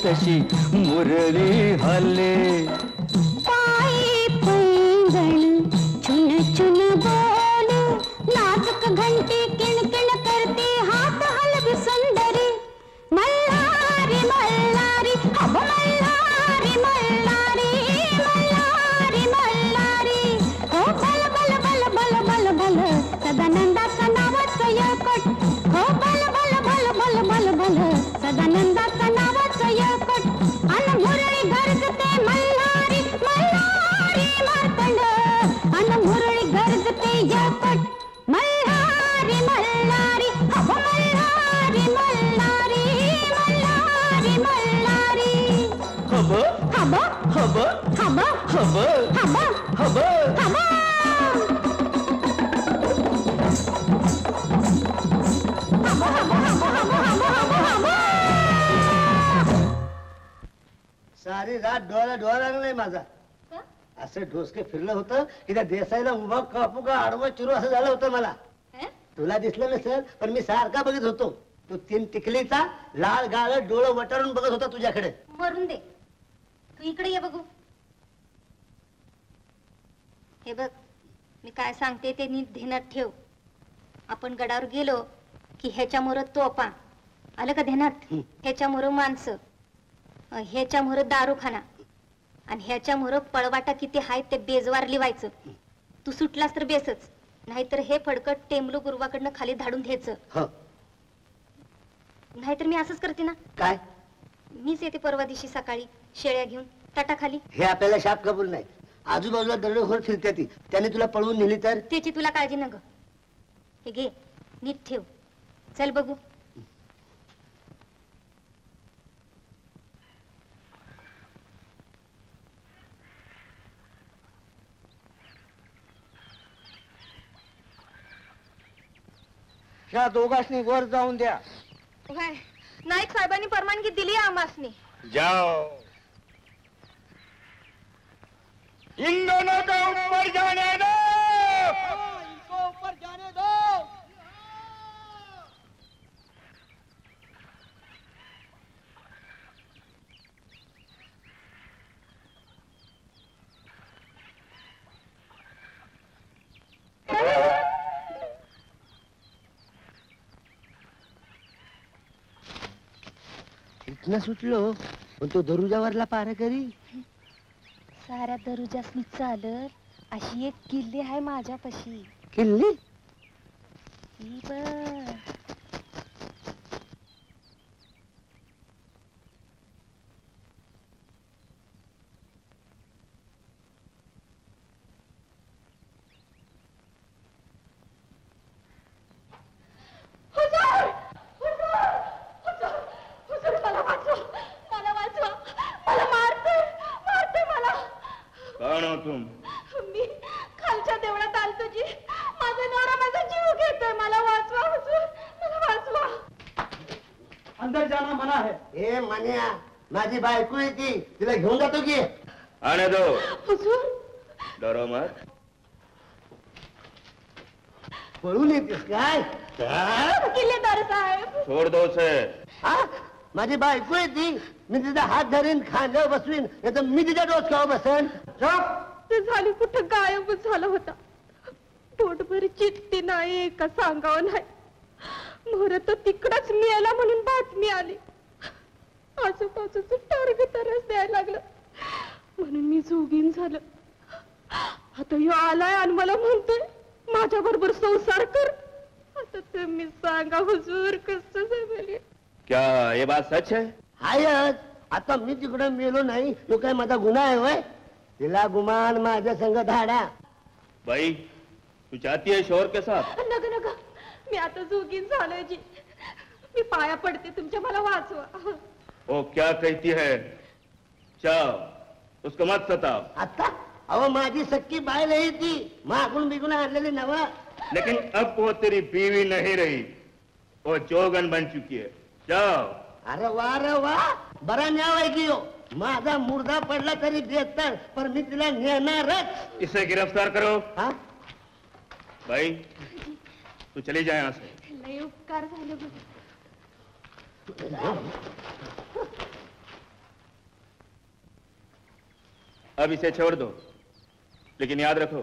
तशी मुरली हले. हब हब हब हब. हब हब हब हब सारी रात डोळा डोळा लागला नाही माझा असं ढोसके फिरलं होतं की त्या देसाईला उभा कापू का आडवं चिरू असं झालं होतं मला. तुला दिसलं नसेल पण मी सारखा बघत होतो. तो तीन टिकलीचा लाल गाळ डोळं वटारून बघत होता तुझ्याकडे. मरून दे. तू इकडे ये बघू. हे बघ मी काय सांगते ते नीट ध्यानात ठेव. आपण गडावर गेलो की ह्याच्यामुळं तोपा आलं का ध्यानात? ह्याच्यामुळं माणसं. ह्याच्यामुळं दारूखाना. आणि ह्याच्यामुळं पळवाटा किती आहेत ते बेजवार लिवायचं. तू सुटलास तर बेसच. नाहीतर हे फडकट टेंबलू गुरुवाकडनं खाली धाडून घ्यायचं. हो. नाहीतर मी असंच करते ना. काय? मीच येते परवा दिवशी सकाळी शेळ्या घेऊन. टाटा खाली हे आपल्याला शाप कबूल नाही. आजूबाजूला दरडोखोर फिरते ती. त्याने तुला पळवून नेली तर? त्याची तुला काळजी न ग हे घे नीट ठेव. चल बघू. ह्या दोघांनी वर जाऊन द्या. काय नाईक साहेबांनी परवानगी दिली आमासनी जाओ. इन दोनों को ऊपर जाने दो. इनको ऊपर जाने दो. इथनं सुटलो पण तो दरुजावरला पार करी. साऱ्या दरुजासनी चालत अशी एक किल्ली आहे माझ्यापाशी. किल्ली? ही बघ. हुजूर! हुजूर! हुजूर! हुजूर, मला वाचवा! मला वाचवा! मला मारते! मारते मला! कौन हो तुम मी खालच्या देवळात आलतो जी माझा नवरा माझा जीव घेतोय मला वाचवा हुजूर मला वाचवा अंदर जाना मना है माझी बायको आहे ती. तिला घेऊन जातो की. आने दो हुजूर डरो मत पळून येतेस काय? किल्लेदार साहेब. छोड़ दो उसे हा? माझी बायको आहे ती. मी तिचा हात धरीन खांद्यावर बसवीन नाही तर मी तिच्या डोसक्यावर बसन. ते झाली कुठं गायबच झाला होता. पोटभर चित्ती नाही का सांगावं नाही. मोर तो तिकडच मिळाला म्हणून बातमी आली. आजूबाजूचं टार्ग तरच द्यायला लागलं. म्हणून मी जोगीन झालं. आता ह्यो आलाय आणि मला म्हणतोय माझ्या बरोबर संसार कर. आता तुम्ही सांगा हुजूर कसं जमेल? क्या ये बात सच है? हायच आता मी तिकडे मेलो नाही तो काय माझा गुन्हा आहे होय? तिला गुमान माझ्या संग धाडा. भाई तू चाहती है शोर के साथ? नग नग. मी आता जोगीन झालोय जी. मी पाया पडते तुमच्या मला वाचवा. वो क्या कहती है? जाओ उसको मत सताओ। आता अहो माझी सक्की बाय नाही ती मागून बिगून आणलेली नवा। लेकिन अब वो तेरी बीवी नहीं रही। वो जोगन बन चुकी है। जाओ अरे वाह रे वा बरा न्याव की हो माझा मुर्दा पडला तरी बेहतर पण मी तिला नेणारच इसे गिरफ़्तार करो। हा? भाई तू चली जाए यहाँ से। लय उपकार झाले बघ. अब इसे छोड़ दो। लेकिन याद रखो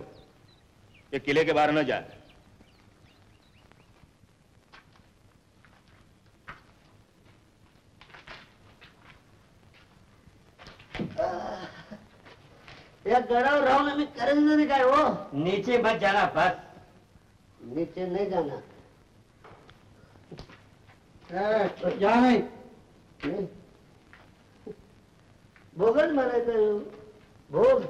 ये किले के बाहर न जाए या करायचं तरी काय नीचे मत जाना बस। नीचे नहीं जाणार या नहीं. भोगच म्हणायचं भोग.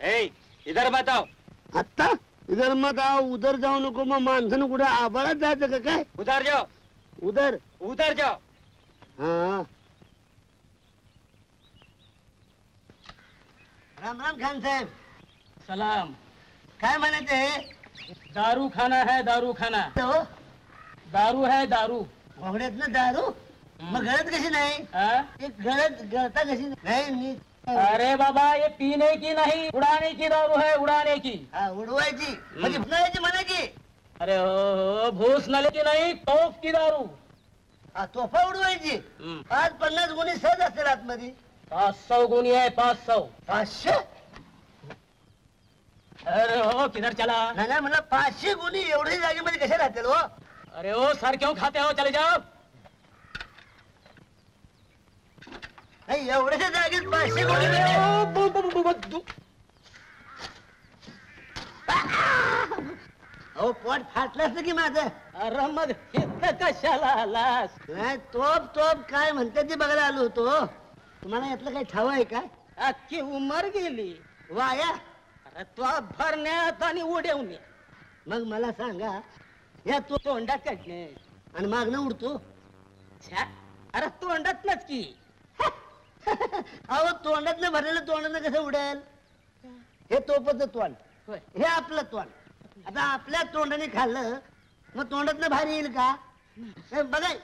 ए इधर बताओ आता इधर मत आओ. उधर जाऊ नको. मग माणसानं कुठे आबाळात जायचं का काय? उधर जाओ. उधर. उधर जाओ. हा. राम राम खान साहेब. सलाम. काय म्हणायचं हे? दारू खाना है दारू खाना. हो दारू है दारू. घोड्यात ना दारू? मग गळत कशी नाही? हाँ? ते गळत गळता कशी नाही? नीट अरे बाबा ये पीने की नहीं उड़ाने की दारू है उड़ाने की. हा, उडवायची. म्हणजे उडवायची म्हणा की अरे हो भूस नले की नहीं तोफ की दारू. हा, तोफा उडवायची. पाच पन्नास गुणी सहज असतील आतमध्ये. पाँच सौ गुनी है पाँच सौ. पाचशे? अरे हो किधर चला? नाही नाही म्हणलं पाचशे गुणी एवढी जागेमध्ये कशा राहतील हो? अरे ओ सर क्यों खाते हो चले जाओ. नाही एवढ्याच्या जागेत पाचशे गुणी म्हणजे- अहो पोट फाटलं असतं की माझं? अरे मग इथं कशाला आलास? नाही तोप तोप काय म्हणते ते बघायला आलो होतो. तुम्हाला यातलं काही ठाव आहे काय अख्खी उमर गेली. वाया. अरे तो भरण्यात आणि उडवण्यात मग मला सांगा या तो तोंडाकडने आणि मागणं उडतो. छ्या, अरे तोंडातनच की. अहो तोंडातलं भरलेलं तोंडानं कसं उडेल? हे तोपचं तोंड. हे आपलं तोंड. आता आपल्या तोंडाने खाल्लं मग तोंडातलं बाहेर येईल का? हे बघाय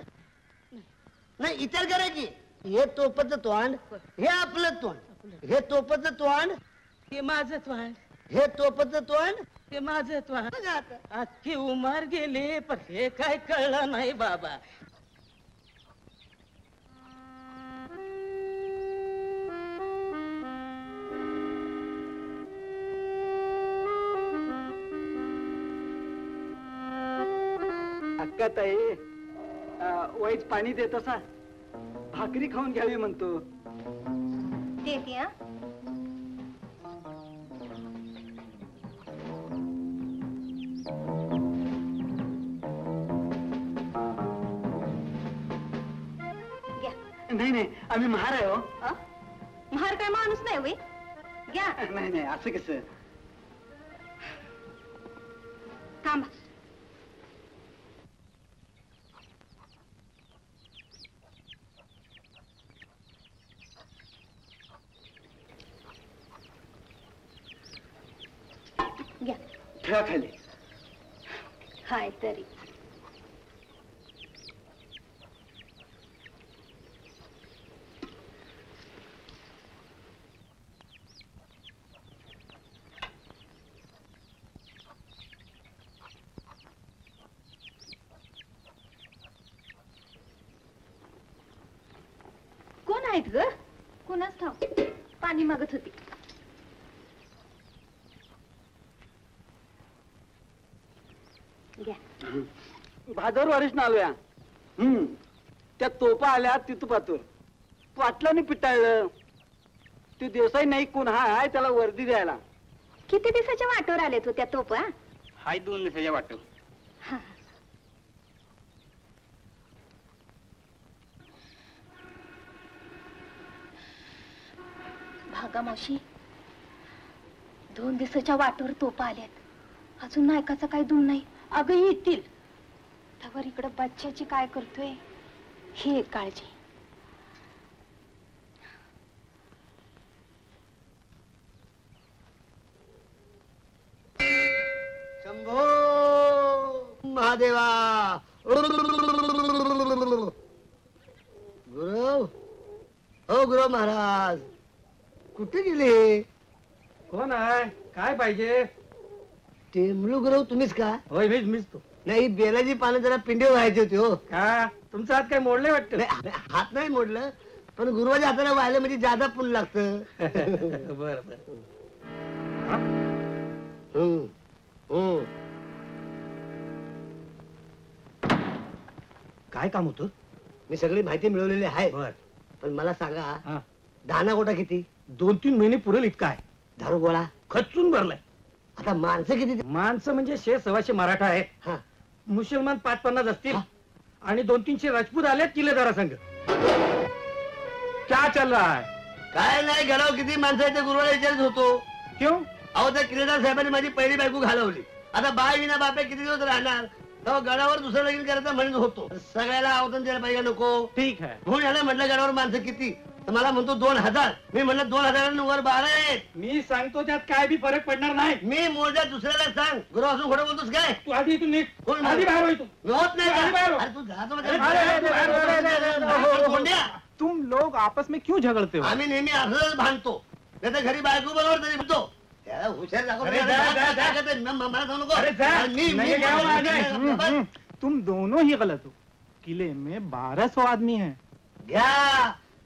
नाही विचार करा की. हे तोपचं तोंड हे आपलं तोंड. हे तोपचं तोंड ते माझं तोंड. हे तोपचं तोंड. ते माझं तोंड. अख्खी उमर गेली पण हे काय कळलं नाही बाबा. अक्का ताई वाईच पाणी देत असा भाकरी खाऊन घ्यावी म्हणतो. देते हा नाही नाही आम्ही महार आहे हो. अ? महार काय माणूस नाही होय? घ्या. नाही नाही असं कसं? थांबा. खाली हाय तरी. भादर वारीस ना आलोया हम्म. त्या तोपा आल्या तिथपातूर पाटलाने पिटाळलं? ते देसाई नाही कोण हाय त्याला वर्दी द्यायला. किती दिवसाच्या वाटोर आलेत हो त्या तोपा? हाय दोन दिवसाच्या वाटव भागा मावशी दोन दिवसाच्या वाटेवर तोपा आल्यात अजून नायकाचा काही दूर नाही. अगं येतील. त्यावर इकडं बच्च्याची काय करतोय ही एक काळजी. शंभो! महादेवा! गुरु! हो गुरु महाराज. कुठे गेले? कोण आहे? काय पाहिजे? टेमलू गुरु तुम्हीच का? होय मीच मीच तो नाही बेलाची पानं जरा पिंडे व्हायचे होते हो. का? तुमचा हात काय मोडले वाटतं? नाही, हात नाही मोडलं पण गुरुवाच्या हाताला व्हायला म्हणजे जादा पुण्य लागतं. बर बर. हम्म, हम्म. काय काम होतं? मी सगळी माहिती मिळवलेली आहे. बर. पण मला सांगा हा. दाना गोटा किती? दोन तीन महिने पुरेल इतका आहे. दारू गोळा? खचून भरलाय. आता माणसं किती? माणसं म्हणजे शे सव्वाशे मराठा आहे. हा. मुसलमान पाच पन्नास असतील आणि दोन तीनशे राजपूत आले किल्लेदारा संघ. क्या चल रहा है काय नाही गडाव किती माणसं आहेत ते गुरुवाला विचारत होतो. क्यों? अहो त्या किल्लेदार साहेबांनी माझी पहिली बायको घालवली. आता बाय विना बापे किती दिवस राहणार? तेव्हा गडावर दुसरं लगीन करायचं म्हणत होतो. सगळ्याला आवतन द्यायला पाहिजे नको. ठीक है म्हणून याला म्हटलं गडावर माणसं किती? मला म्हणतो दोन हज़ार. मैं म्हणलं दोन हजारांवर बारा. आहेत मी सांगतो त्यात काय फरक पड़ना नहीं. मी मोजा दुसऱ्याला सांग. गुरु असून खोटं बोलतोस तू आधी तू. होत नाही का? तुम लोग आपस में क्यों झगड़ते हो? आम्ही नेहमी असंच भांडतो. नाही घरी बायको बरोबर तरी म्हणतो. हम्म, हम्म. तुम दोनों ही गलत हो. किले में बारह सौ आदमी हैं। घ्या.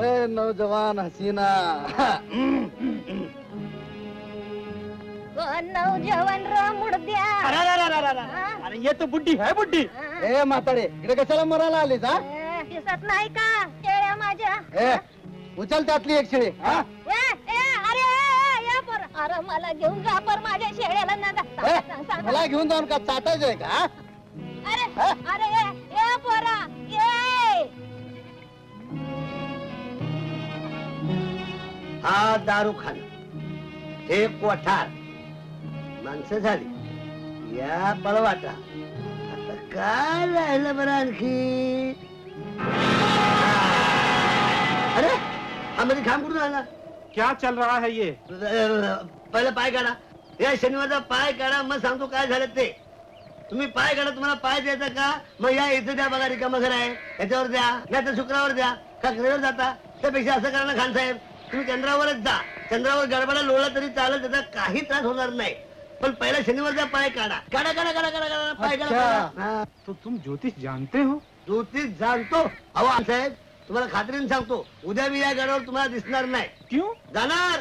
नौजवान हसीना. मुडद्या अरे ये तो बुड्ढी है बुड्ढी. ए म्हातारे इकडे कशाला मरायला आलीस हा? दिसत नाही का? शेळ्या माझ्या. ए उचल त्यातली एक शिळी हा? ए, ए, अरे ए, ए, पोरं. अरे मला घेऊन जा पर माझ्या शेळ्याला नका ए, सांग, सांग, सांग. मला घेऊन जाऊन का चाटायचंय का हा? अरे अरे ए, ए पोरा. हा दारू खाणं. हे कोठार. माणसं झाली. या पळवाटा. आता काय राहिलं बरं आणखी? अरे हा मध्ये खांब कुठून आला? क्या चल रहा है ये? पहिलं पाय काढा. या शनिवारचा पाय काढा मग सांगतो काय झालं ते. तुम्ही पाय काढा तुम्हाला पाय द्यायचा का? मग या इथं द्या बघा रिकामं घर आहे. याच्यावर द्या नाही तर शुक्रावर द्या. का घरावर जाता? त्यापेक्षा असं करा ना खान साहेब. तुम्ही चंद्रावरच जा. चंद्रावर गडबडा लोळला तरी चालेल त्याचा काही त्रास होणार नाही. पण पहिला शनिवारचा पाय काढा. काढा काढा काढा काढा काढा पाय काढा काढा. हा. तो तुम ज्योतिष जानते हो? ज्योतिष जाणतो अहो साहेब तुम्हाला खात्रीने सांगतो. उद्या मी या गडावर तुम्हाला दिसणार नाही. क्यों? जाणार.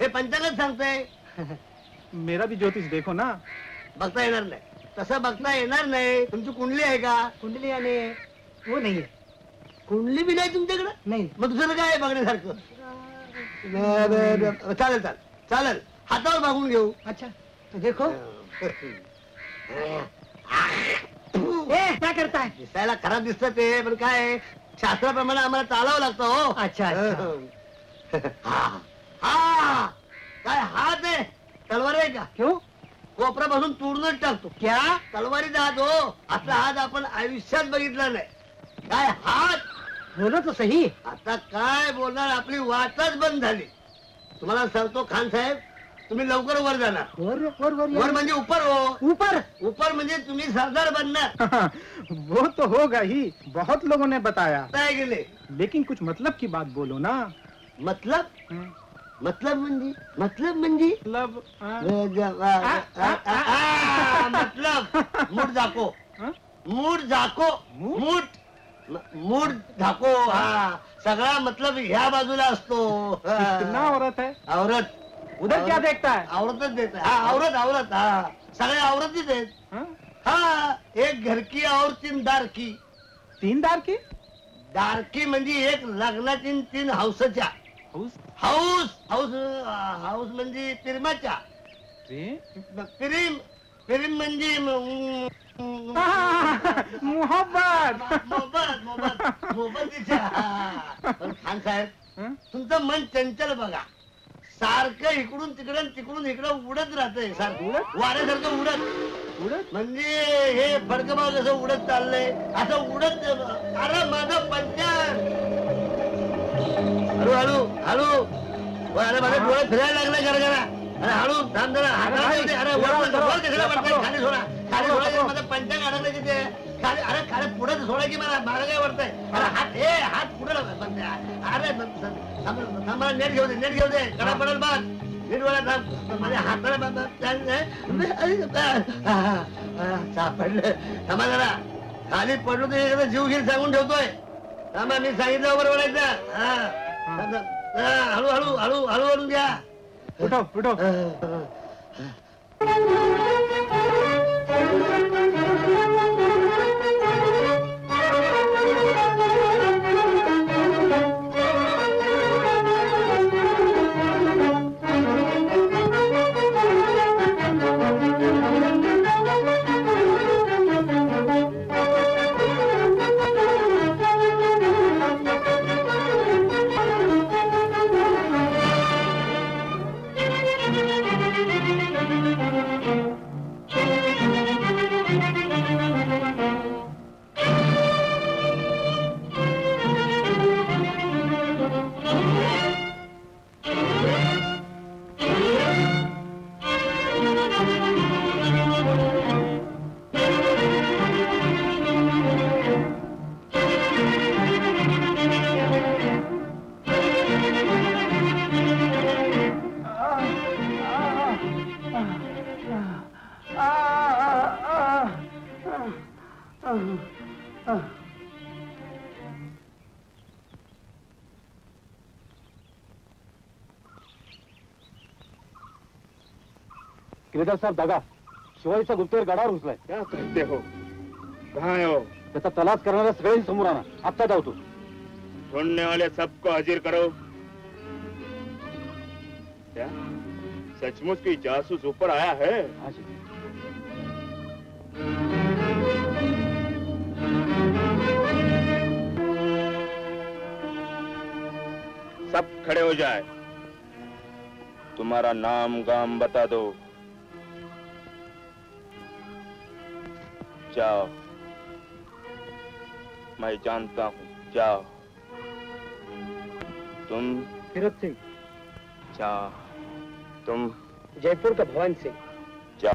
हे पंचांगच सांगतंय. मेरा भी ज्योतिष देखो ना. बघता येणार नाही. तसं बघता येणार नाही. तुमची कुंडली आहे का? कुंडली आणि हो नाहीये कुंडली बी नाही तुमच्याकडे? नाही. मग दुसरं काय आहे बघण्यासारखं? ब- ब- ब- चालेल चालेल. चालेल. हातावर बघून घेऊ. अच्छा. देखो. काय करताय? दिसायला खराब दिसत ते पण काय? आहे, शास्त्राप्रमाणे आम्हाला चालावं लागतं हो. अच्छा हा हा. काय हात आहे? तलवार आहे का? क्यों? कोपरापासून तोडूनच टाकतो. क्या? तलवारीचा हात हो. असला हात आपण आयुष्यात बघितला नाही. काय हात? बोलत सही। आता काय बोलणार आपली वाटच बंद झाली. तुम्हाला सांगतो खान साहेब तुम्ही लवकर वर जाणार. वर वर वर वर म्हणजे उपर हो. उपर. उपर म्हणजे तुम्ही सरदार बनणार. वो तो होगा ही बहुत लोगों ने बताया। काय गेले? लेकिन कुछ मतलब की बात बोलो ना। मतलब? मतलब म्हणजे? मतलब म्हणजे? मतलब मतलब। मूड जाको मूड जाको मूड मूड झाको हा. सगळा मतलब ह्या बाजूला असतो. कितना औरत है औरत उधर क्या देखता है औरतच देत हा औरत औरत हा. सगळे औरतच आहेत. हा? एक घरकी और तीन दारकी. तीन दारकी? दारकी म्हणजे एक लग्नाची तीन हौसच्या. हाऊस हाऊस हाऊस हाऊस म्हणजे पिरमाच्या पिरीम पिरीम म्हणजे मोहब्बत. मोहब्बत मोहब्बत. हा. पण खान साहेब तुमचं मन चंचल बघा. सारखं इकडून तिकडं आणि तिकडून इकडं उडत राहतंय. सारखं वाऱ्यासारखं उडत. उडत? म्हणजे हे फडकबाव जसं उडत चाललंय असं उडत अरे माझं पंचान हळू हळू हळू. अरे माझे डोळे फिरायला लागले जरा जरा. अरे हळू थांब जरा. अरे वर कशाला? खाली सोडा. खाली सोडा. माझं पंचांग अडकलं तिथे खाली अरे खाली पुढे सोडा की मला. काय अरे हात हे हात पुढे अरे थांब नेट घेऊ दे नेट घेऊ दे. कडा पडेल माझ्या हाताला सापडलं. थांबा जरा. खाली तर एखादा जीव घेऊन सांगून ठेवतोय. थांबा मी सांगितलं बरोबर वळायचं हा. थांब, थांब. हा, हळू हळू हळू हळू हळू घ्या. उठो उठो किलेदार साहेब दागा। शिवाजीचा गुप्तेर गडावर घुसलाय क्या कहते हो? कहाँ है त्याचा तलाश करणाऱ्या सगळ्यांनी समोर आणा आत्ता धावतो ढूँढने वाले सबको हाजिर करो। क्या? सचमुच की जासूस ऊपर आया है? सब खड़े हो जाए। तुम्हारा नाम गाम बता दो। जाओ। मैं जानता हूँ जाओ। तुम फिरोज सिंह। जाओ। तुम जयपुर का भवन सिंह। जाओ।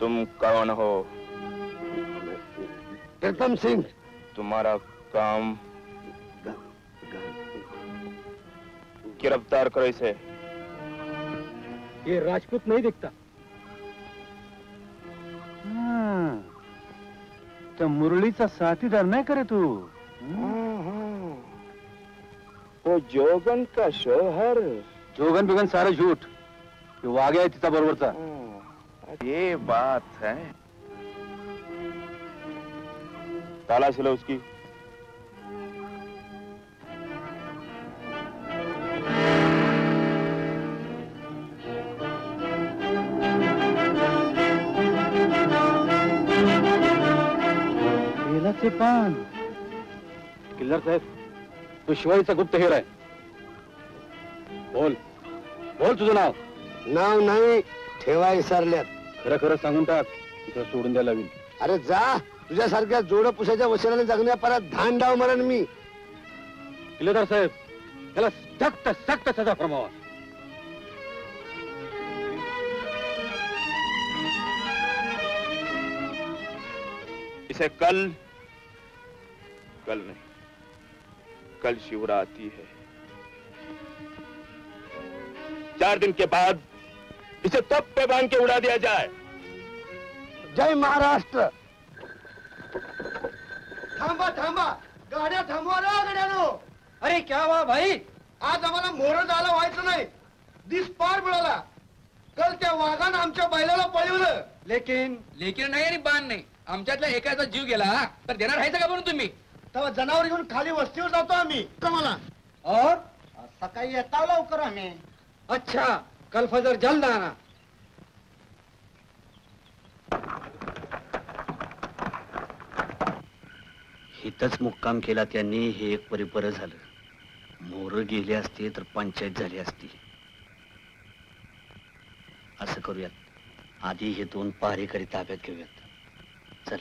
तुम कौन हो? प्रीतम सिंह। तुम्हारा काम गिरफ़्तार करो इसे। ये राजपूत नहीं दिखता। त्या मुरळीचा साथीदार नाही करे तू. वो जोगन का शोहर? जोगन बिगन सारे झूठ. हे वाघ्या आहे तिचा बरोबरचा. ये बात है. तालाश लो उसकी तेलाचे पान. किल्लर साहेब तो शिवाजीचा गुप्त हेर आहे. बोल. बोल तुझं नाव. नाव नाही ठेवा विसरल्यात खरं खरं सांगून टाक इथं सोडून द्यायला हवी अरे जा तुझ्यासारख्या जोड पुसाच्या वशिलाने जगण्या परत धान डाव मरण मी. किल्लेदार साहेब त्याला सक्त सक्त सजा फरमावा इसे कल कल नहीं कल शिवरात्रि है। चार दिन के बाद इसे तब पे बांध के उड़ा दिया जाए। जय महाराष्ट्र। थांबा थांबा गाड्या थांबवा ना गाड्यानो अरे क्या हुआ भाई? आज आम्हाला मोर जायला व्हायचं नाही. दिस पार मिळाला. कल त्या वाघानं आमच्या बैलाला पळवलं. लेकिन लेकिन नाही आणि बाण नाही. आमच्यातल्या एकाचा जीव गेला तर देणार राहायचं का म्हणून तुम्ही? तेव्हा जनावर घेऊन खाली वस्तीवर जातो आम्ही. मला और सकाळी येता लवकर आम्ही. अच्छा कल फजर जल्द आना इथंच मुक्काम केला त्यांनी हे एक परी बरं झालं. मोर गेले असते तर पंचायत झाली असती. असं करूयात. आधी हे दोन पहारेकरी ताब्यात घेऊयात. चल.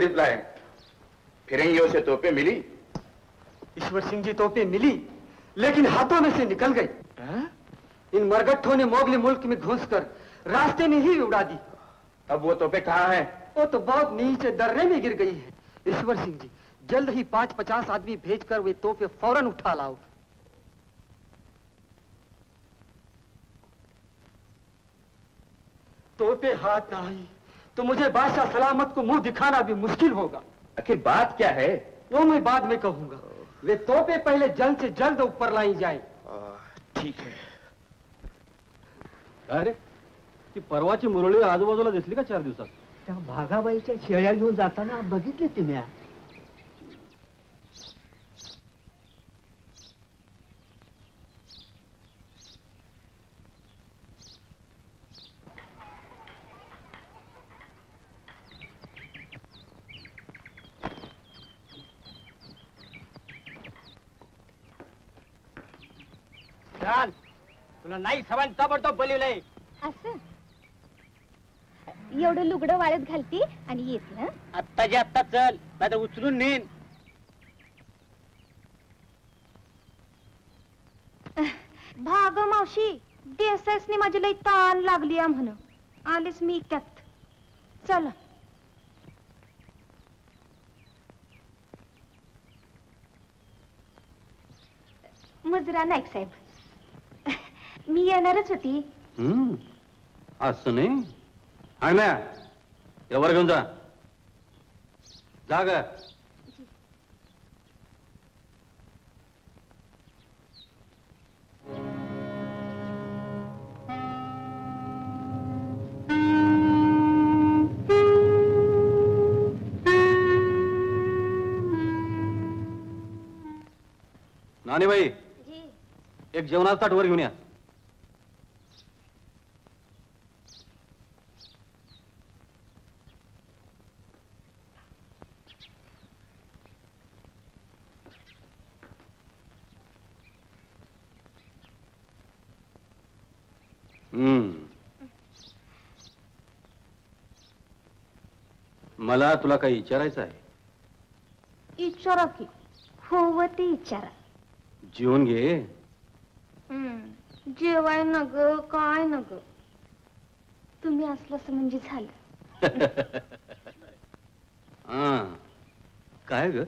कब तशरीफ़ लाए फिरेंगे उसे तोपे मिली। ईश्वर सिंह जी तोपे मिली लेकिन हाथों में से निकल गई। इन मरगट्ठों ने मोगली मुल्क में घुसकर रास्ते में ही उड़ा दी। अब वो तोपे कहाँ हैं? वो तो बहुत नीचे दर्रे में गिर गई है। ईश्वर सिंह जी जल्द ही पाँच पचास आदमी भेजकर वे तोपे फ़ौरन उठा लाओ। तोपे हाथ आई तो मुझे बादशाह सलामत को मुँह दिखाना भी मुश्किल होगा। आखिर बात क्या है? वो मैं बाद में कहूँगा। वे तोपे पहले जल्द से जल्द ऊपर लाई जाए। ठीक है। अरे ती परवाची मुरळी आजूबाजूला दिसली का चार दिवसात? त्या भागाबाईच्या शेळ्या घेऊन जाताना बघितले तुम्ही छान तुला नाही सवान ताबडतोब बोलवलंय. असं? एवढं लुगडं वाळत घालती आणि येते हं? आत्ताची आत्ता चल नाही उचलून नेन भाग मावशी देसाईसने माझी लई ताण लागली आहे म्हण. आलेच मी त्यात चला. मुजरा नाईक साहेब मी येणारच होती. हम्म. असं नाही. ना यावर घेऊन जा. जा ग. नानीबाई एक जेवणाचा ताट वर घेऊन या हम्म मला तुला काही विचारायचं आहे? इचारा की. हो व ते इचारा. जेवून घे. जेवाय न ग काय न ग. तुम्ही असलं म्हणजे झालं. हा. काय ग?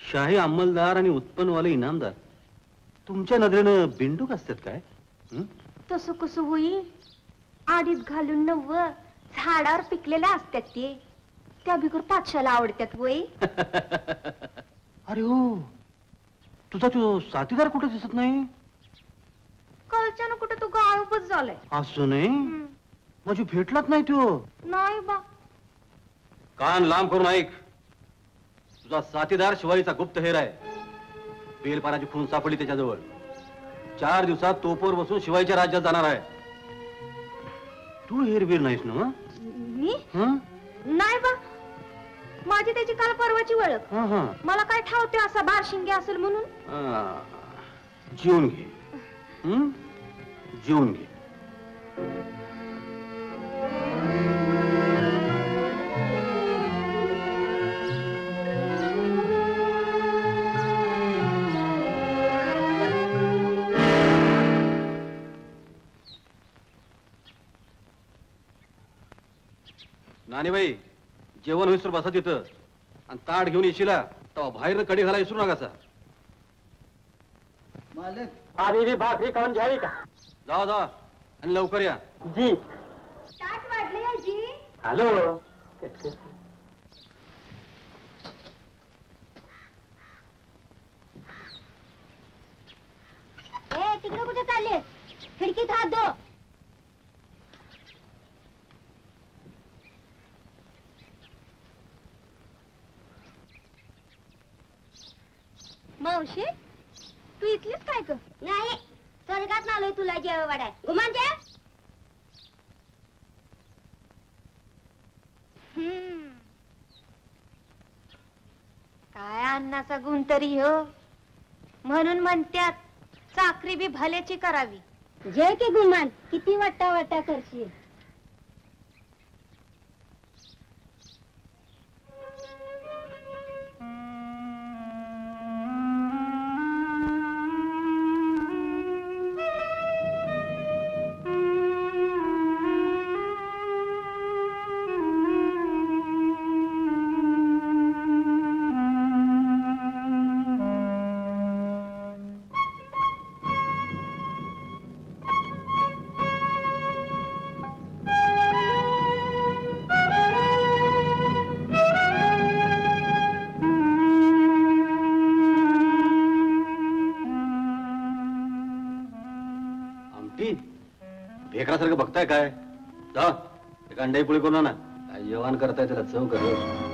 शाही अंमलदार आणि उत्पन्नवाले इनामदार. तुमच्या नजरेनं बिंडूक असतात काय? तसं कसं होईल? आडीत घालून नव्व झाडावर पिकलेल्या असतात ते. त्या बिगर पाचशाला आवडतात वय. अरे हो. तुझा तो साथीदार कुठे दिसत नाही? कालच्यानं कुठं तो गायबच झालाय. असं नाही? माझी भेटलाच नाही तो? नाही बा. कान लांब करून ऐक. तुझा साथीदार शिवाजीचा गुप्त हेर आहे. बेलपाराची खून सापडली त्याच्याजवळ. चार दिवसात तोपोर बसून शिवाजीच्या राज्यात जाणार आहे. तू हेरवीर नाहीस ना? मी? हं? नाही बा. माझी त्याची काल परवाची ओळख. मला काय ठावते असा बारशिंगे असेल म्हणून? आ, जेवून घे? जेवून घे. नानीबाई जेवण होईसर बसा तिथं. आणि ताट घेऊन येशीला तेव्हा बाहेर कडी घाला विसरू नकासा मालक. आधी भी भाकरी खाऊन घ्यावी का? जावा जावा. आणि लवकर या. जी. ताट वाढले आजी हॅलो. ए तिकडे कुठे चालले? खिडकीत हात धो. मावशी तू इथलीच काय ग? नाही स्वर्गात आलोय तुला जेव गुमान जेव हम्म. काय अन्नाचा गुण तरी हो. म्हणून म्हणत्यात चाकरी बी भल्याची करावी. जय की गुमान किती वाटा वाटा करशील? बघताय काय? जा एक पोळी करून ना. काय जेवण करताय त्याला चव कर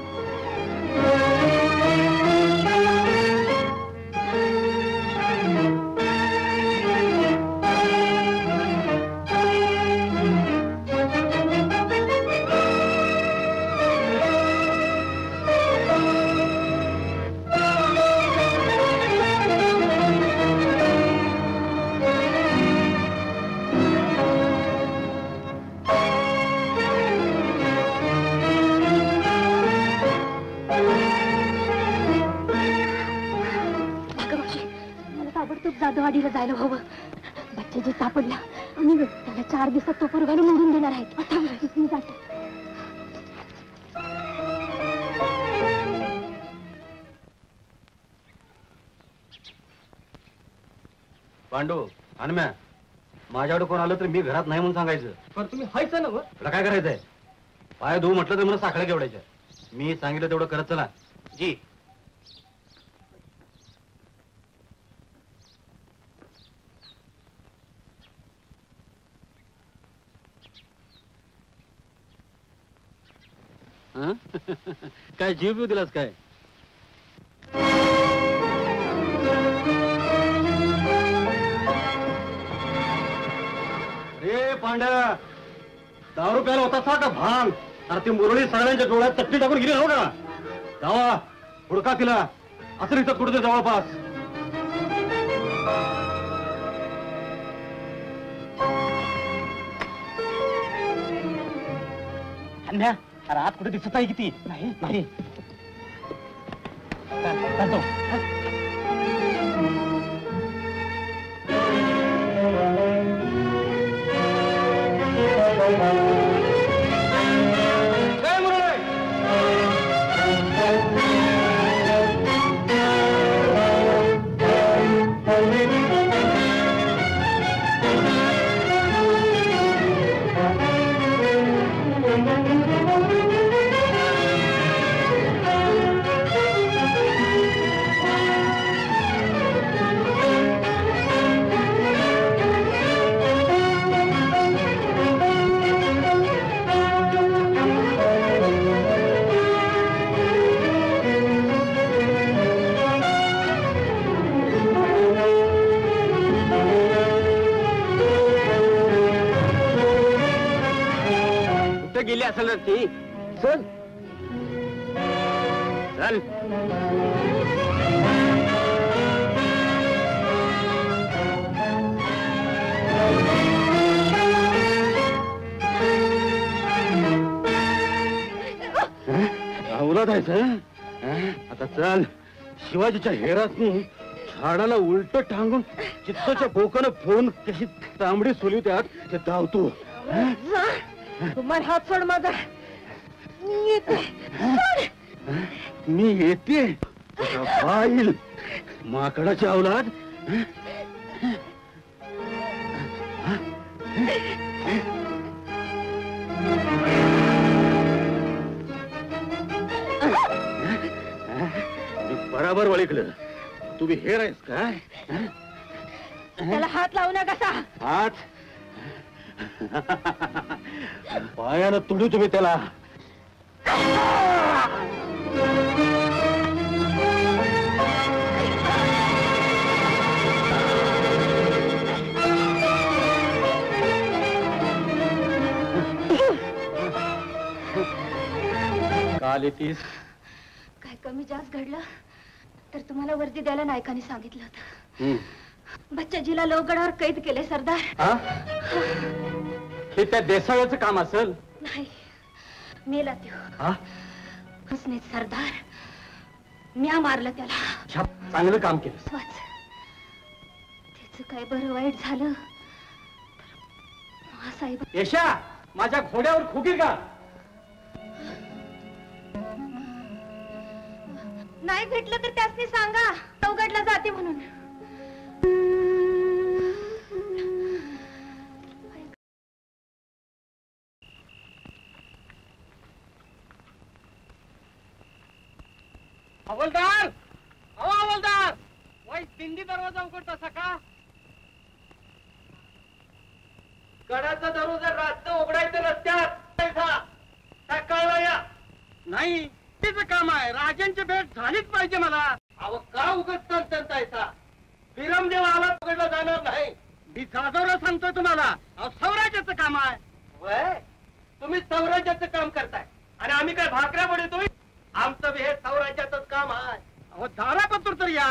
आलं तर मी घरात नाही म्हणून सांगायचं. पण तुम्ही हायचं ना? तुला काय करायचंय? पाय धुवू म्हटलं तर मला साखळ्या केवढ्याच्या मी सांगितलं तेवढं करत चला. जी. हं? काय जीव बिव दिलास काय? रे पांड्या दारू प्यायला होता सा का भांग? अरे ती मुरळी सगळ्यांच्या डोळ्यात चटणी टाकून गेली हो का? जावा हुडका तिला. असं इथं कुठे जवळपास. अन्या अरे आत कुठे दिसत आहे किती नाही. नाही. गेली ती. चल. चल. उलट आहे सर आता चल. शिवाजीच्या हेरातनी झाडाला उलट टांगून चित्ताच्या बोकानं फोन कशी तांबडी सोली त्यात ते धावतो. तुम्हाला हात सोड माझा येते मी येते. पाहिल माकडाची अवलाद. मी बराबर ओळखलं तुम्ही हेर आहेस काय त्याला हात लावू नका सा. हात? पायानं तुडू तुम्ही त्याला. काल येतीस? काय कमी जास्त घडलं? तर तुम्हाला वर्दी द्यायला नायकाने सांगितलं होतं. बच्चाजीला लोहगडावर कैद केले सरदार. हा? हे त्या देसाव्याचं काम असेल? नाही. मेला त्यो हा? सरदार. म्या मारलं त्याला. चांगलं काम केलं त्याच काय बरं वाईट झालं? साहेब यशा माझ्या घोड्यावर खुगीर का? नाही भेटलं तर त्यासनी सांगा. चौघडला जाते म्हणून. हवलदार! अहो हवलदार! वाई दिंडी दरवाजा उघडता का? गडाचा दरवाजा रात्र उघडायचं रस्त्यात सकाळला या. नाही तिचं काम आहे. राजांची भेट झालीच पाहिजे मला. अहो का उगत तंतायचा विरमदेव आला पकडला जाणार नाही. मी जाधवला सांगतोय तुम्हाला. अहो सौराज्याचं काम आहे. तुम्ही सौराज्याचं काम करताय. आणि आम्ही काय भाकऱ्या पडतोय आमचं बी हे सौराज्याचंच काम आहे. अहो दारापत्र तर या.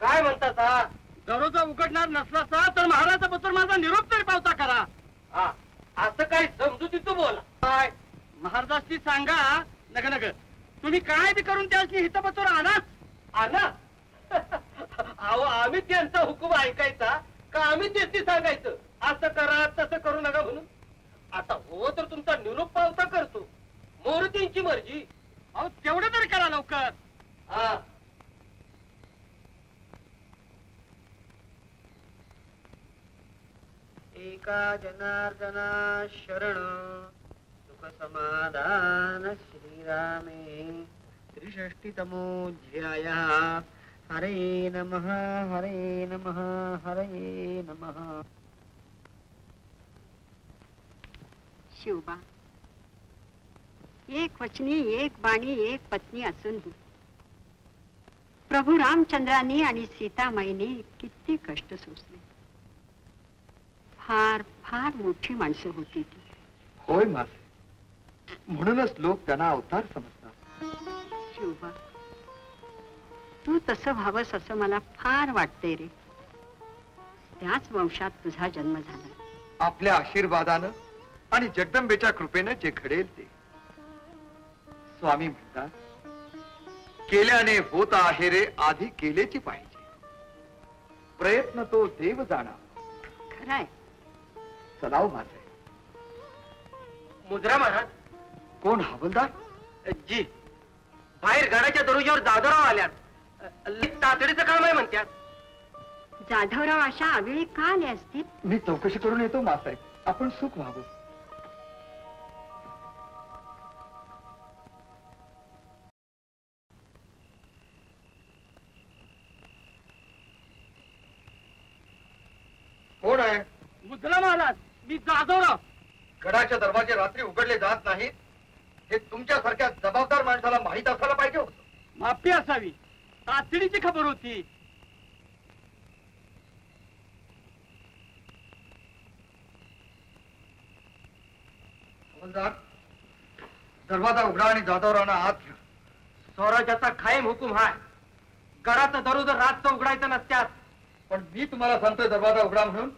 काय म्हणतात हा दररोज उघडणार नसला सा तर महाराजा पत्र माझा निरोप तरी पावता करा. हा असं काय समजू तू बोला. काय? महाराजाशी सांगा नग नग तुम्ही काय बी करून त्याची हितपत्र आणा. आणा? अहो आम्ही त्यांचा हुकूम ऐकायचा का आम्ही त्यांची सांगायचं? असं करा तसं करू नका म्हणून. आता हो तर तुमचा निरोप पावता करतो. मोरतींची मर्जी. अहो तेवढं तरी करा लवकर. हा. एका जनार्दना शरण सुख समाधान श्रीरामे। त्रिषष्टितमोऽध्याय। हरे नमः हरे नमः हरे नमः। शिवबा एक वचनी एक बाणी एक पत्नी असूनही प्रभू रामचंद्रांनी आणि सीतामाईने किती कष्ट सोसले. फार फार मोठी माणसं होती ती. होय माझे म्हणूनच लोक त्यांना अवतार समजतात. शिवबा तू तसं व्हावंस असं मला फार वाटतंय रे. त्याच वंशात तुझा जन्म झाला. आपल्या आशीर्वादानं आणि जगदंबेच्या कृपेनं जे घडेल ते. स्वामी म्हणतात केल्याने होत आहे रे आधी केलेची पाहिजे. प्रयत्न तो देव जाणा खरंय. चलाव माझे. मुद्रा महाराज. कोण हवलदार? जी. बाहेर गडाच्या दरवाजावर दादराव आल्यात. तातडीचं काम आहे म्हणत्यात. जाधवराव अशा आवेळी का आले असतील? मी चौकशी करून येतो मासाहेब. आपण सुख व्हावं. मुद्रा महाराज मी जाधवराव गडाचे दरवाजे रात्री उघडले जात नाहीत. हे तुमच्यासारख्या जबाबदार माणसाला माहीत असायला पाहिजे होतं. माफी असावी. तातडीची खबर होती. दरवाजा उघडा आणि जाधवरावना आत घ्या. स्वराज्याचा कायम हुकूम हाय. गडाचा दरवाजा रातचं उघडायचं नसत्यात. पण मी तुम्हाला सांगतोय दरवाजा उघडा म्हणून.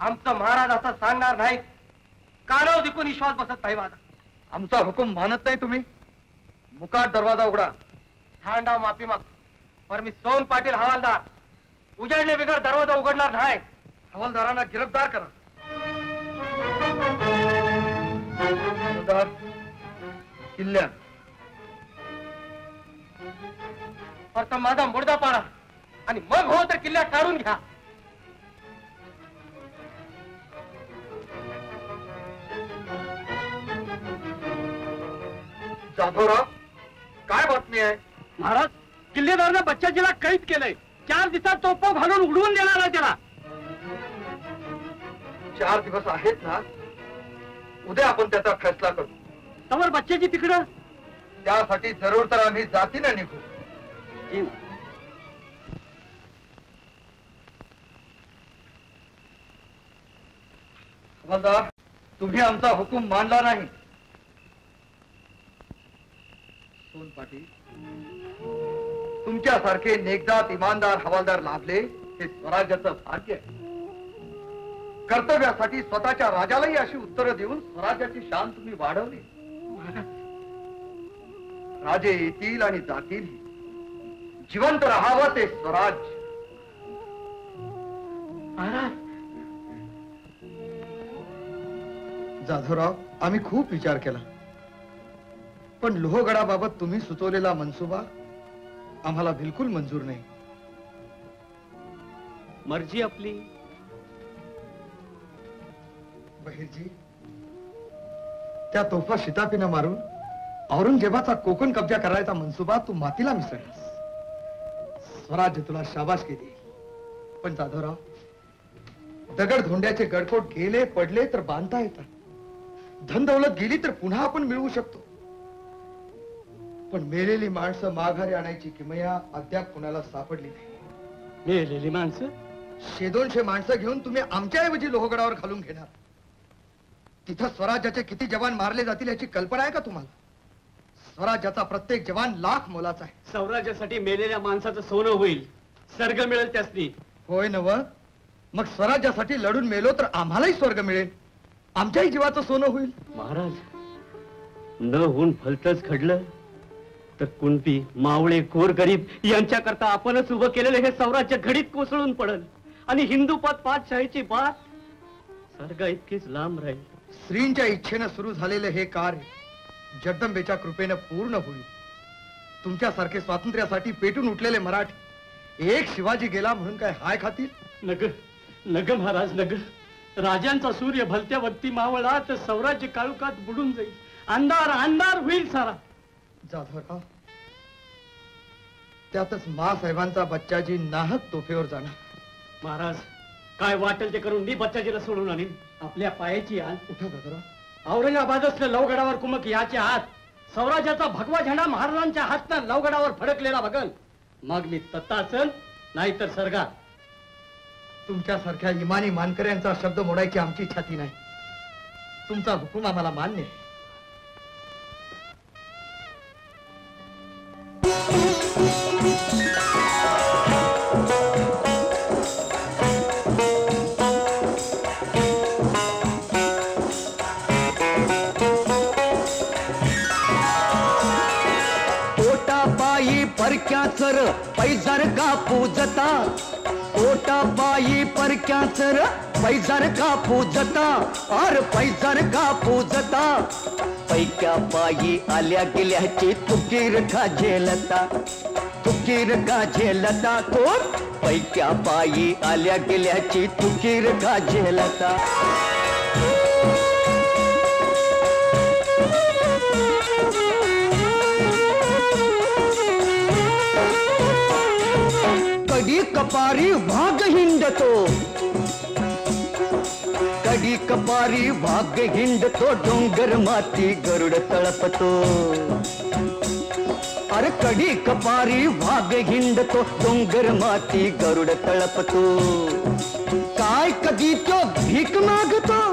आमचं महाराज असं सांगणार नाही. कानाव दिकून विश्वास बसत नाही माझा. आमचा हुकूम मानत नाही तुम्ही? मुकाट दरवाजा उघडा. थांडाव माफी माग. पर मी सोन पाटील हवालदार. उजाडले बिगर दरवाजा उघडणार नाही. हवालदारांना गिरफ्तार करा. किल्ल्यात. फक्त माझा मुर्दा पाडा. आणि मग हो तर किल्ल्यात काढून घ्या. जाधवराव काय बातमी आहे? महाराज किल्लेदारनं बच्चाजीला कैद केलंय. चार दिवसात तोपो घालून उडवून देणार आहे त्याला. चार दिवस आहेत ना? उद्या आपण त्याचा फैसला करू. तवर बच्चाजी तिकडं? त्यासाठी जरूर तर आम्ही जातीनं निघू. हवालदार तुम्ही आमचा हुकूम मानला नाही. सोन पाटील तुमच्यासारखे नेकदात इमानदार हवालदार लाभले हे स्वराज्याचं भाग्य आहे. कर्तव्यासाठी स्वतःच्या राजालाही अशी उत्तरं देऊन स्वराज्याची शान तुम्ही वाढवली. राजे येतील आणि जातील. जिवंत राहावं ते स्वराज्य. जाधवराव आम्ही खूप विचार केला. पण लोहगडाबाबत तुम्ही सुचवलेला मनसुबा आम्हाला बिलकुल मंजूर नाही. मर्जी आपली. बहिरजी त्या तोफा शितापीनं मारून औरंगजेबाचा कोकण कब्जा करायचा मनसुबा तू मातीला मिसळलास. स्वराज्य तुला शाबासकी देईल पण जाधवराव दगड धोंड्याचे गडकोट गेले पडले तर बांधता येतात. धन दौलत गेली तर पुन्हा आपण मिळवू शकतो. पण मेलेली माणसं माघारी आणायची किमया अद्याप कुणाला सापडली नाही. मेलेली माणसं? शे दोनशे माणसं घेऊन तुम्ही आमच्याऐवजी लोहगडावर घालून घेणार. तिथं स्वराज्याचे किती जवान मारले जातील याची कल्पना आहे का तुम्हाला? स्वराज्याचा प्रत्येक जवान लाख मोलाचा आहे. स्वराज्यासाठी मेलेल्या माणसाचं सोनं होईल. स्वर्ग मिळेल त्यासनी. होय नव. मग स्वराज्यासाठी लढून मेलो तर आम्हालाही स्वर्ग मिळेल. आमच्याही जीवाचं सोनं होईल. महाराज न होऊन भलतच घडलं. तर कुणबी मावळे गोर गरीब यांच्याकरता आपणच उभं केलेलं हे स्वराज्य घडीत कोसळून पडल. आणि हिंदूपद पातशाहीची बात सर्गा इतकीच लांब राहील. श्रींच्या इच्छेनं सुरू झालेलं हे कार्य जगदंबेच्या कृपेनं पूर्ण होईल. तुमच्यासारखे स्वातंत्र्यासाठी पेटून उठलेले मराठी एक शिवाजी गेला म्हणून काय हाय खातील? नग नग महाराज नग. राजांचा सूर्य भलत्या वक्ती मावळा तर स्वराज्य काळुकात बुडून जाईल. अंधार अंधार होईल सारा. जाधवराव त्यातच मा साहेबांचा बच्चाजी नाहक तोफेवर जाणार. महाराज काय वाटेल ते करून मी बच्चाजीला सोडून आणीन? आपल्या पायाची आण. उठा दादराव औरंगाबाद असल्या लवगडावर कुमक याचे हात स्वराज्याचा भगवा झेंडा महाराजांच्या हातनं लवगडावर फडकलेला बघल. मग मी तत्ताचल नाहीतर सरगा. तुमच्यासारख्या इमानी मानकऱ्यांचा शब्द मोडायची आमची छाती नाही. तुमचा हुकूम आम्हाला मान्य आहे. पैजर का पूजता पोटा पायी परक्याचर पैजर का पूजता अर पैजर का पूजता। पैक्या पायी आल्या गेल्याची तुकीर का झेलता तुकीर का झेलता कोण पैक्या पायी आल्या गेल्याची तुकीर का झेलता। कपारी भाग हिंडतो. कडी कपारी भाग हिंडतो डोंगर माती गरुड तळपतो. अरे कडी कपारी भाग हिंडतो डोंगर माती गरुड तळपतो. काय कधी तो भीक मागतो?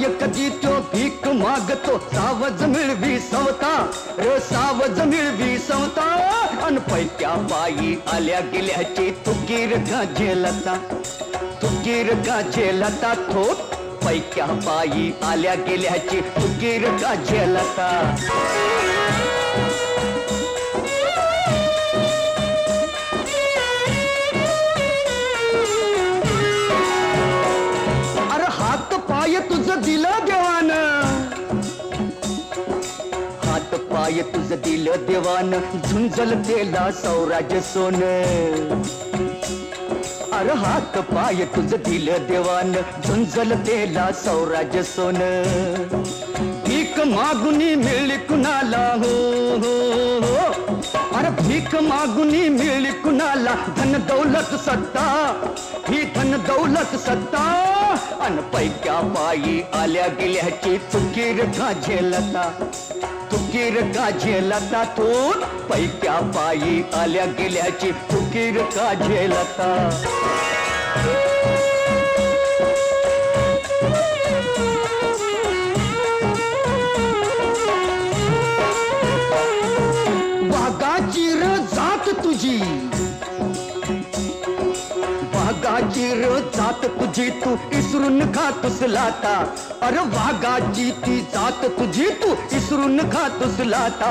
नायक जित्यो भीक मागतो सावज मिळवी सवता रे सावज मिळवी संवता अन पैक्या बाई आल्या गेल्याची तुगीर गाजे लता तुगीर गाजे लता थो पैक्या बाई आल्या गेल्याची तुगीर गाजे लता दिलं देवानं. हात पाय तुझं दिलं देवानं. झुंजल तेला सौराज्य सोन. अरे हात पाय तुझं दिलं देवानं. झुंजल तेला सौराज्य सोन. भीक मागुनी मिळली कुणाला? हो हो हो. अरे भीक मागुनी मिळली कुणाला? धन दौलत सत्ता. ही धन दौलत सत्ता. अन पैक्या पायी आल्या गेल्याची चुकीर का झेलता चुकीर का झेलता तो पैक्या पायी आल्या गेल्याची चुकीर का झेलता गाजीर जात तुझी तू, इसरुन खा तुसलाता। और वाह गाजी, ती जात तुझी तू, इसरुन खा तुसलाता।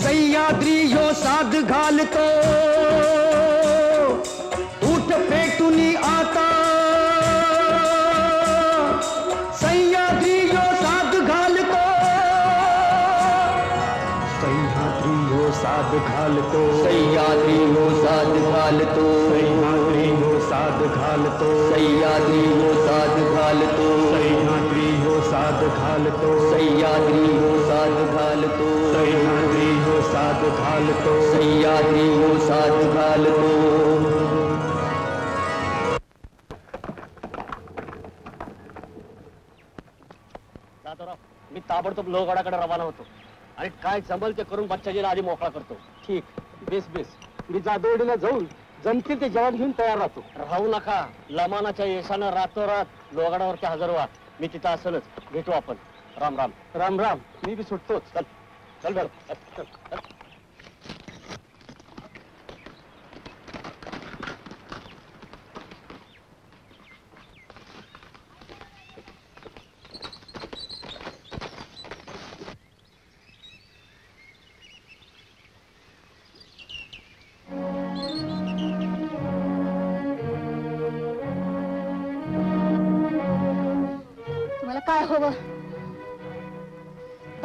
सयाद्री यो साध घाल तो ऊट पेटुनी आता। सयाद्री यो साध घाल तो आदरी यो साध घाल तो सयाद्री यो साध घाल तो। घालतो. सह्याद्री हो साध घालतो. सह्याद्री हो साध घालतो. सह्याद्री हो साध घालतो. सह्याद्री हो साध घालतो. सह्याद्री हो साध घालतो. मी ताबडतोब लोहगडाकडे रवाना होतो. आणि काय जमल ते करून बच्चाजीला आधी मोकळा करतो. ठीक. Base base. मी जादोडीला जाऊन जमतील ते जवान घेऊन तयार राहतो. राहू नका. लमानाच्या यशानं रातोरात लोहगडावरती हजर व्हा मी तिथं असेलच. भेटू आपण. राम राम. राम राम. मी बी सुटतोच. चल. चल मॅडम चल, चल. तुम्हाला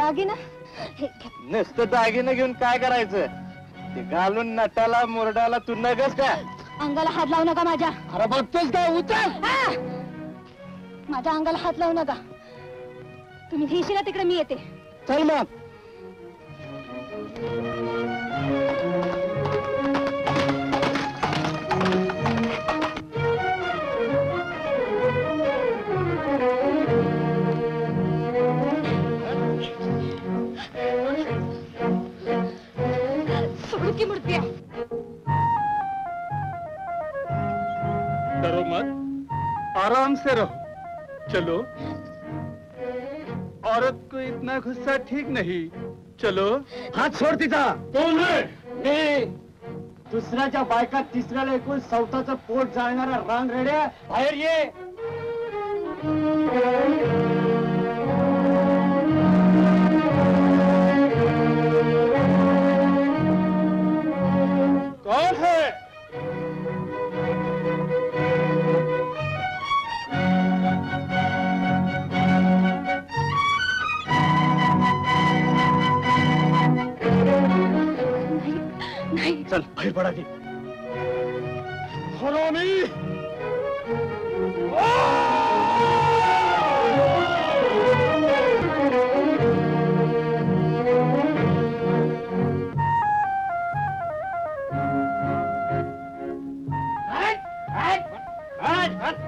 दागिना? हे घ्या. नुसतं दागिनं घेऊन काय करायचं? ते घालून नटाला मुरडाला तू नगस का? अंगाला हात लावू नका माझ्या. अरे बघतोस का? उचल! आ! माझ्या अंगाला हात लावू नका. तुम्ही घेशील तिकडे मी येते. चल मग. से रहो चलो। औरत को इतना गुस्सा ठीक नहीं। चलो। हाथ सोड तिचा दुसर दुसऱ्याच्या बायका तिसऱ्याला ऐकून चौथाचं पोट जाळणारा रान रेड्या बाहेर ये। चल बाहेर पडा हरामी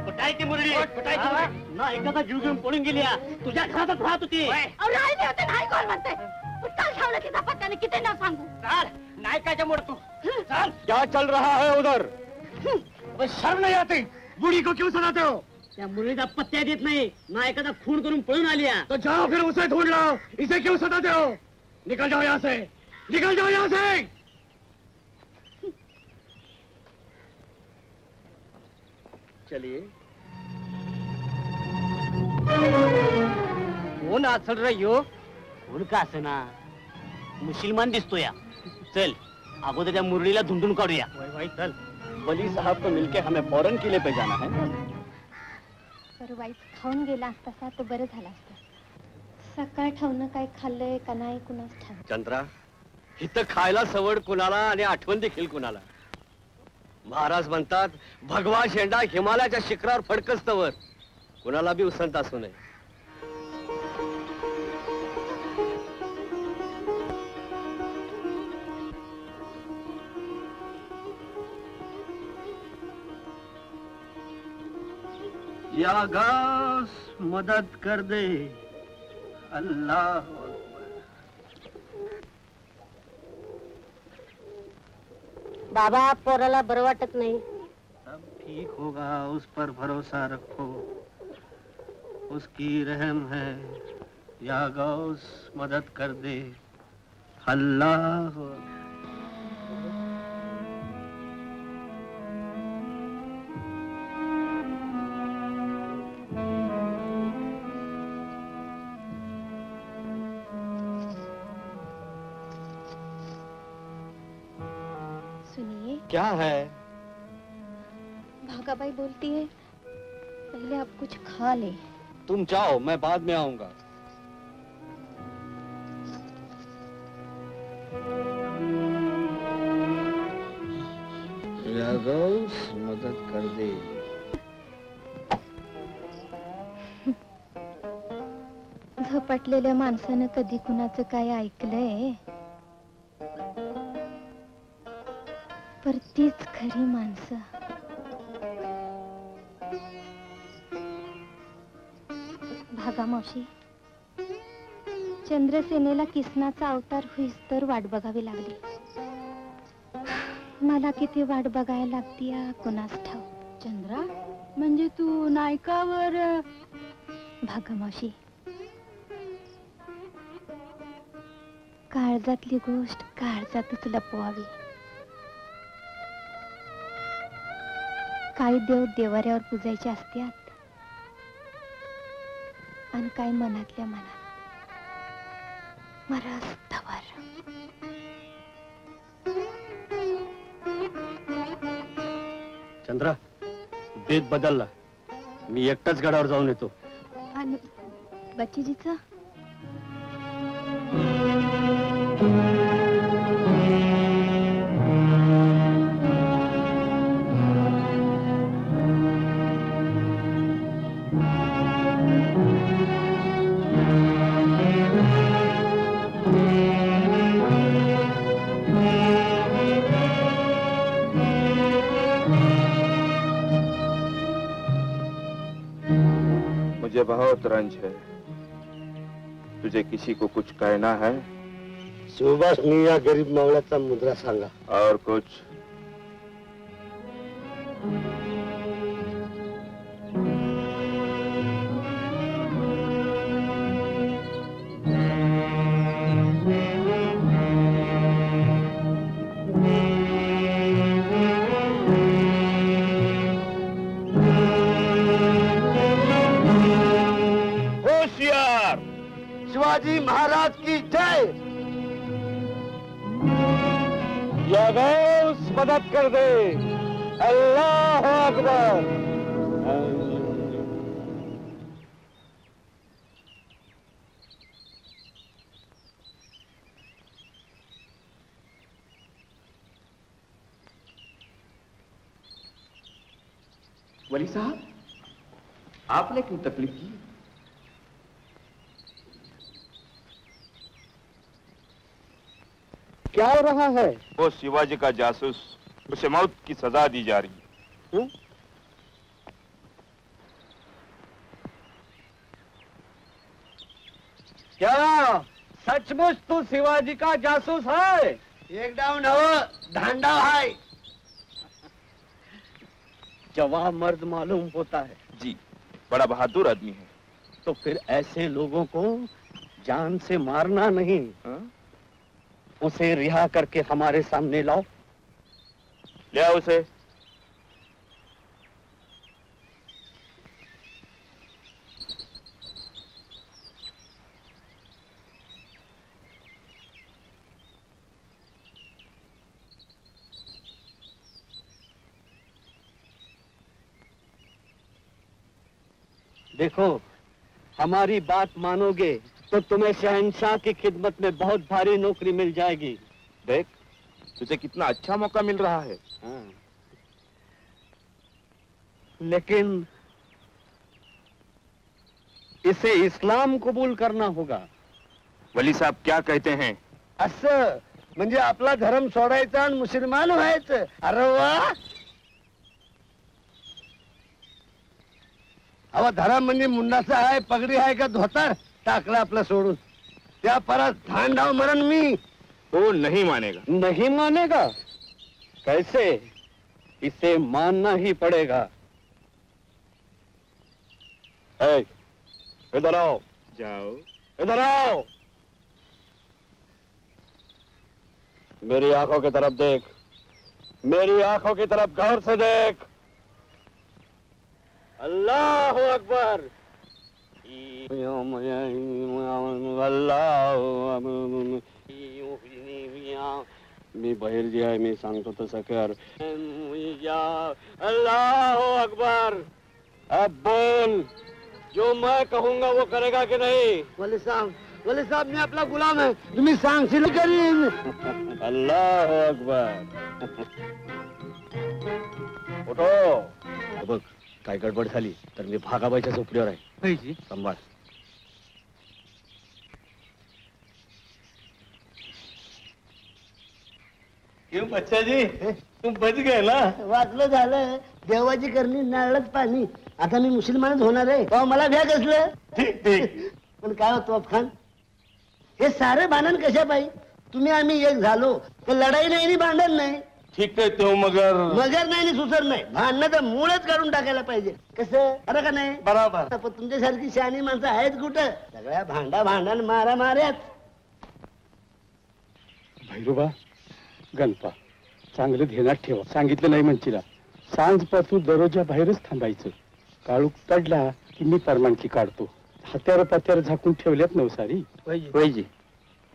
कुठायची ना एखादा जीव घेऊन पळून गेली हा. तुझ्या घरातच राहत होती. अहो, राहिले होते नाही कोण म्हणते? उत्तर ठेवलं तिचा पत्त्याने किती ना सांगू? चाल नाही काय मोड तू चाल. क्या चल रहा है उधर? शर्म नहीं आती. बुढ़ी को क्यों सताते हो? त्या मुरलीचा पत्त्या देत नाही. ना एखादा खून करून पळून आली हा. तो जाओ फिर उसे ढूंढ लाओ. इसे क्यों सताते हो? निकल जाओ यहाँ से. निकल जाओ यहाँ से. चलिए। कोण असल रे यो कोण का ना मुसलमान दिसतो या। चल अगोदर त्या मुरलीला धुंडून काढूया. चल. वली साहब को मिलके हमें फौरन किले पे जाना है. खाऊन गेला असता तर बरं झालं असतं. सकाळ ठेवणं काय खाल्लंय का नाही कुणाच ठाव चंद्रा इथं खायला सवड कुणाला आणि आठवण देखील कुणाला. महाराज म्हणतात भगवा शेंडा हिमालयाच्या शिखरावर फडकस्तवर. कुणाला बी उसंत असू नये. या गास मदद कर दे। अल्लाह बाबा पोराला बरं वाटत नाही। सब ठीक होगा उस पर भरोसा रखो। उसकी रहम है या गौस मदद कर दे। अल्लाह क्या है? भागाबाई बोलती है पहले आप कुछ खा ले। तुम जाओ मैं बाद में आऊँगा। मदद कर दे। झपाटलेल्या माणसानं कधी कुणाचं काय ऐकलंय? पर तीच खरी माणसं. भागा मावशी चंद्रसेनेला किसनाचा अवतार होईस तर वाट बघावी लागली. मला किती वाट बघायला लागती कुणास ठाव चंद्रा म्हणजे तू नायकावर भागमावशी काळजातली गोष्ट काळजातच लपवावी. काही देव देवाऱ्यावर पुजायचे असतात. आणि काही मनातल्या मनात. मरस्तवर चंद्रा बेत बदलला. मी एकटाच गडावर जाऊन येतो. आणि बच्चीजीचं? मुझे बहुत रंज है तुझे किसी को कुछ कहना है? सुभाष मी या गरीब मावळ्याचा मुद्रा सांगा. और कुछ? वली साहब आपने क्यों तकलीफ़ की? क्या हो रहा है? वो शिवाजी का जासूस उसे मौत की सजा दी जा रही है। क्या? सचमुच तू शिवाजी का जासूस है? एकदम नव धांडा है जवाब मर्द मालूम होता है। जी बड़ा बहादुर आदमी है। तो फिर ऐसे लोगों को जान से मारना नहीं। हा? उसे रिहा करके हमारे सामने लाओ। ले आओ उसे। देखो हमारी बात मानोगे तो तुम्हें शहनशाह की खिदमत में बहुत भारी नौकरी मिल जाएगी। देख तुझे कितना अच्छा मौका मिल रहा है। हाँ। लेकिन इसे इस्लाम कबूल करना होगा। वली साहब क्या कहते हैं? असं म्हणजे आपला धर्म सोडायचा आणि मुसलमान व्हायचं। अरे वा! अहो धर्म म्हणजे मुंडाचा आहे पगडी आहे का धोतर? टाकला आपला सोडून. त्या परत धान डाव मरण मी. वो नहीं मानेगा. नहीं मानेगा? कैसे? इसे मानना ही पड़ेगा. इधर आओ. जाओ। इधर आओ. मेरी आँखों की तरफ़ देख. मेरी आँखों की तरफ़ गौर से देख. अल्लाह अकबर। अल्लाह मी बाहेर जे आहे मी सांगतो तसं कर. अल्लाह अकबर। अब बोल। जो मैं कहूँगा वो करेगा कि नहीं? बोले साहब बोले साहब मैं अपना गुलाम है। तुम्ही सांगशील करीन। अल्लाह अकबर। उठो। बघ काय गडबड झाली तर मी भागाबाईच्या झोपडीवर आहे. सांभाळ. क्यों बच्चा जी तुम बच गए ना वाचलं झालं. देवाची करणी नारळच पाणी. आता मी मुसलमानच होणार आहे. मला भ्या कसलं? ठीक ठीक. पण काय होतो खान हे सारे भांडण कशा पाहिजे तुम्ही आम्ही एक झालो तर लढाई नाही भांडण नाही. ठीक आहे तो मगर. मगर नाही आणि सुसर नाही. भांडणाचं मूळच काढून टाकायला पाहिजे. कसं? अरे का नाही? बरोबर. पण तुमच्यासारखी शहाणी माणसं आहेत कुठं? सगळ्या भांडा भांडण मारा माऱ्यात. भैरोबा गणपा चांगलं ध्यानात ठेवा. सांगितलं नाही म्हणशीला. सांजपासून दररोजच्या बाहेरच थांबायचं. काळूक पडला की मी परवानगी काढतो. हात्यार पात्यार झाकून ठेवल्यात नवसारी. वैजी.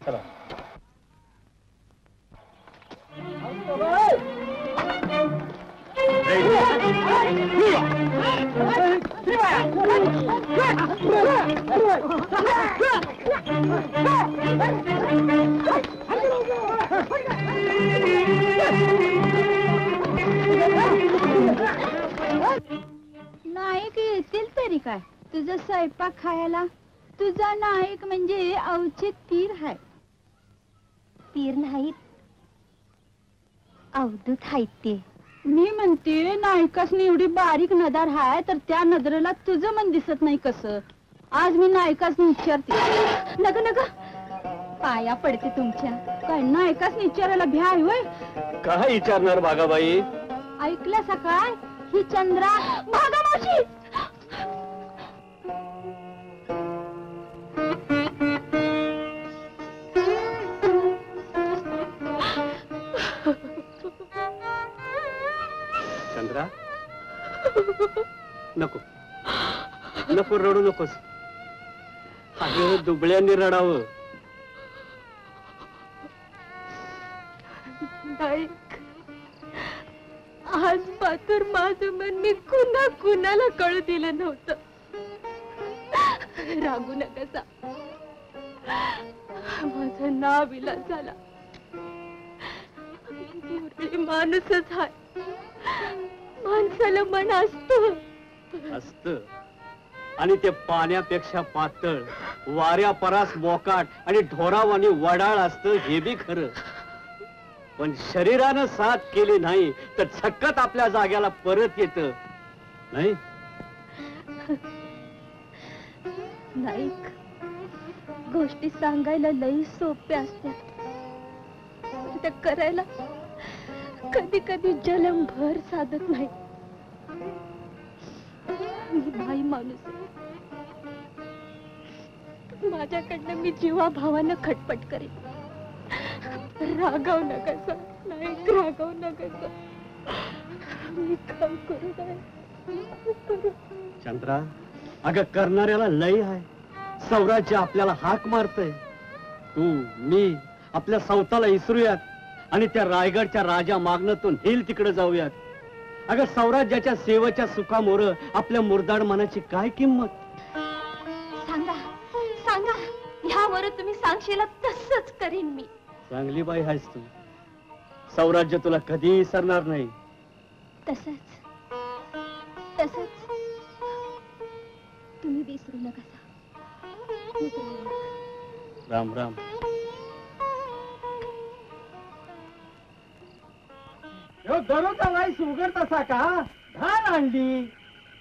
चला. नायक येतील तरी काय? तुझा स्वयंपाक खायला? तुझा नायक म्हणजे अवचित तीर आहे. तीर नाहीत अवधूत आहेत ते. मी म्हणते नायकासनी एवढी बारीक नदार हाय तर त्या नजरेला तुझं मन दिसत नाही कसं? आज मी नायकासनी विचारते. नग नग. पाया पडते तुमच्या. काय नायकासनी विचारायला भ्या आहे होय? काय विचारणार बागाबाई? ऐकलं सकाळ ही चंद्रा. भागा मावशी! चंद्रा. नको. नको रडू नकोस. अगं दुबळ्यांनी रडावं. नाईक आज मात्र माझं मन मी कुणा कुणाला कळू दिलं नव्हतं. रागू नका सा माझं नाव इलाज झाला माणूसच हाय माणसाला मन असतं. असत. आणि ते पाण्यापेक्षा पातळ वाऱ्या परास मोकाट आणि ढोरावानी वडाळ असतं हे बी खरं. पण शरीरानं साथ केली नाही तर छक्कत आपल्या जाग्याला परत येत. नाही? नाईक गोष्टी सांगायला लई सोप्या असतात. त्या करायला कधी कधी जलम भर साधत नाही. मी बाई माणूस माझ्याकडनं मी जीवा भावानं खटपट करेन. रागव नका सर. रागव नका सर. मी काम करू नये चंद्रा अगं करणाऱ्याला लय आहे. सौराज्य आपल्याला हाक मारतय. तू मी आपल्या सौताला इसरूयात. आणि त्या रायगडच्या राजा मागणतून हिल तिकडे जाऊयात. अगं सौराज्याच्या सेवेच्या सुखामोर आपल्या मुरदाड मनाची काय किंमत? सांगा सांगा ह्यावर तुम्ही सांगशील तसंच करीन मी. चांगली बाई आहेस तू. सौराज्य तुला कधी विसरणार नाही. तसंच तसंच. तुम्ही विसरू नका राम राम. यो दरोगा लाइस उगड़ता सा का धान आंडी।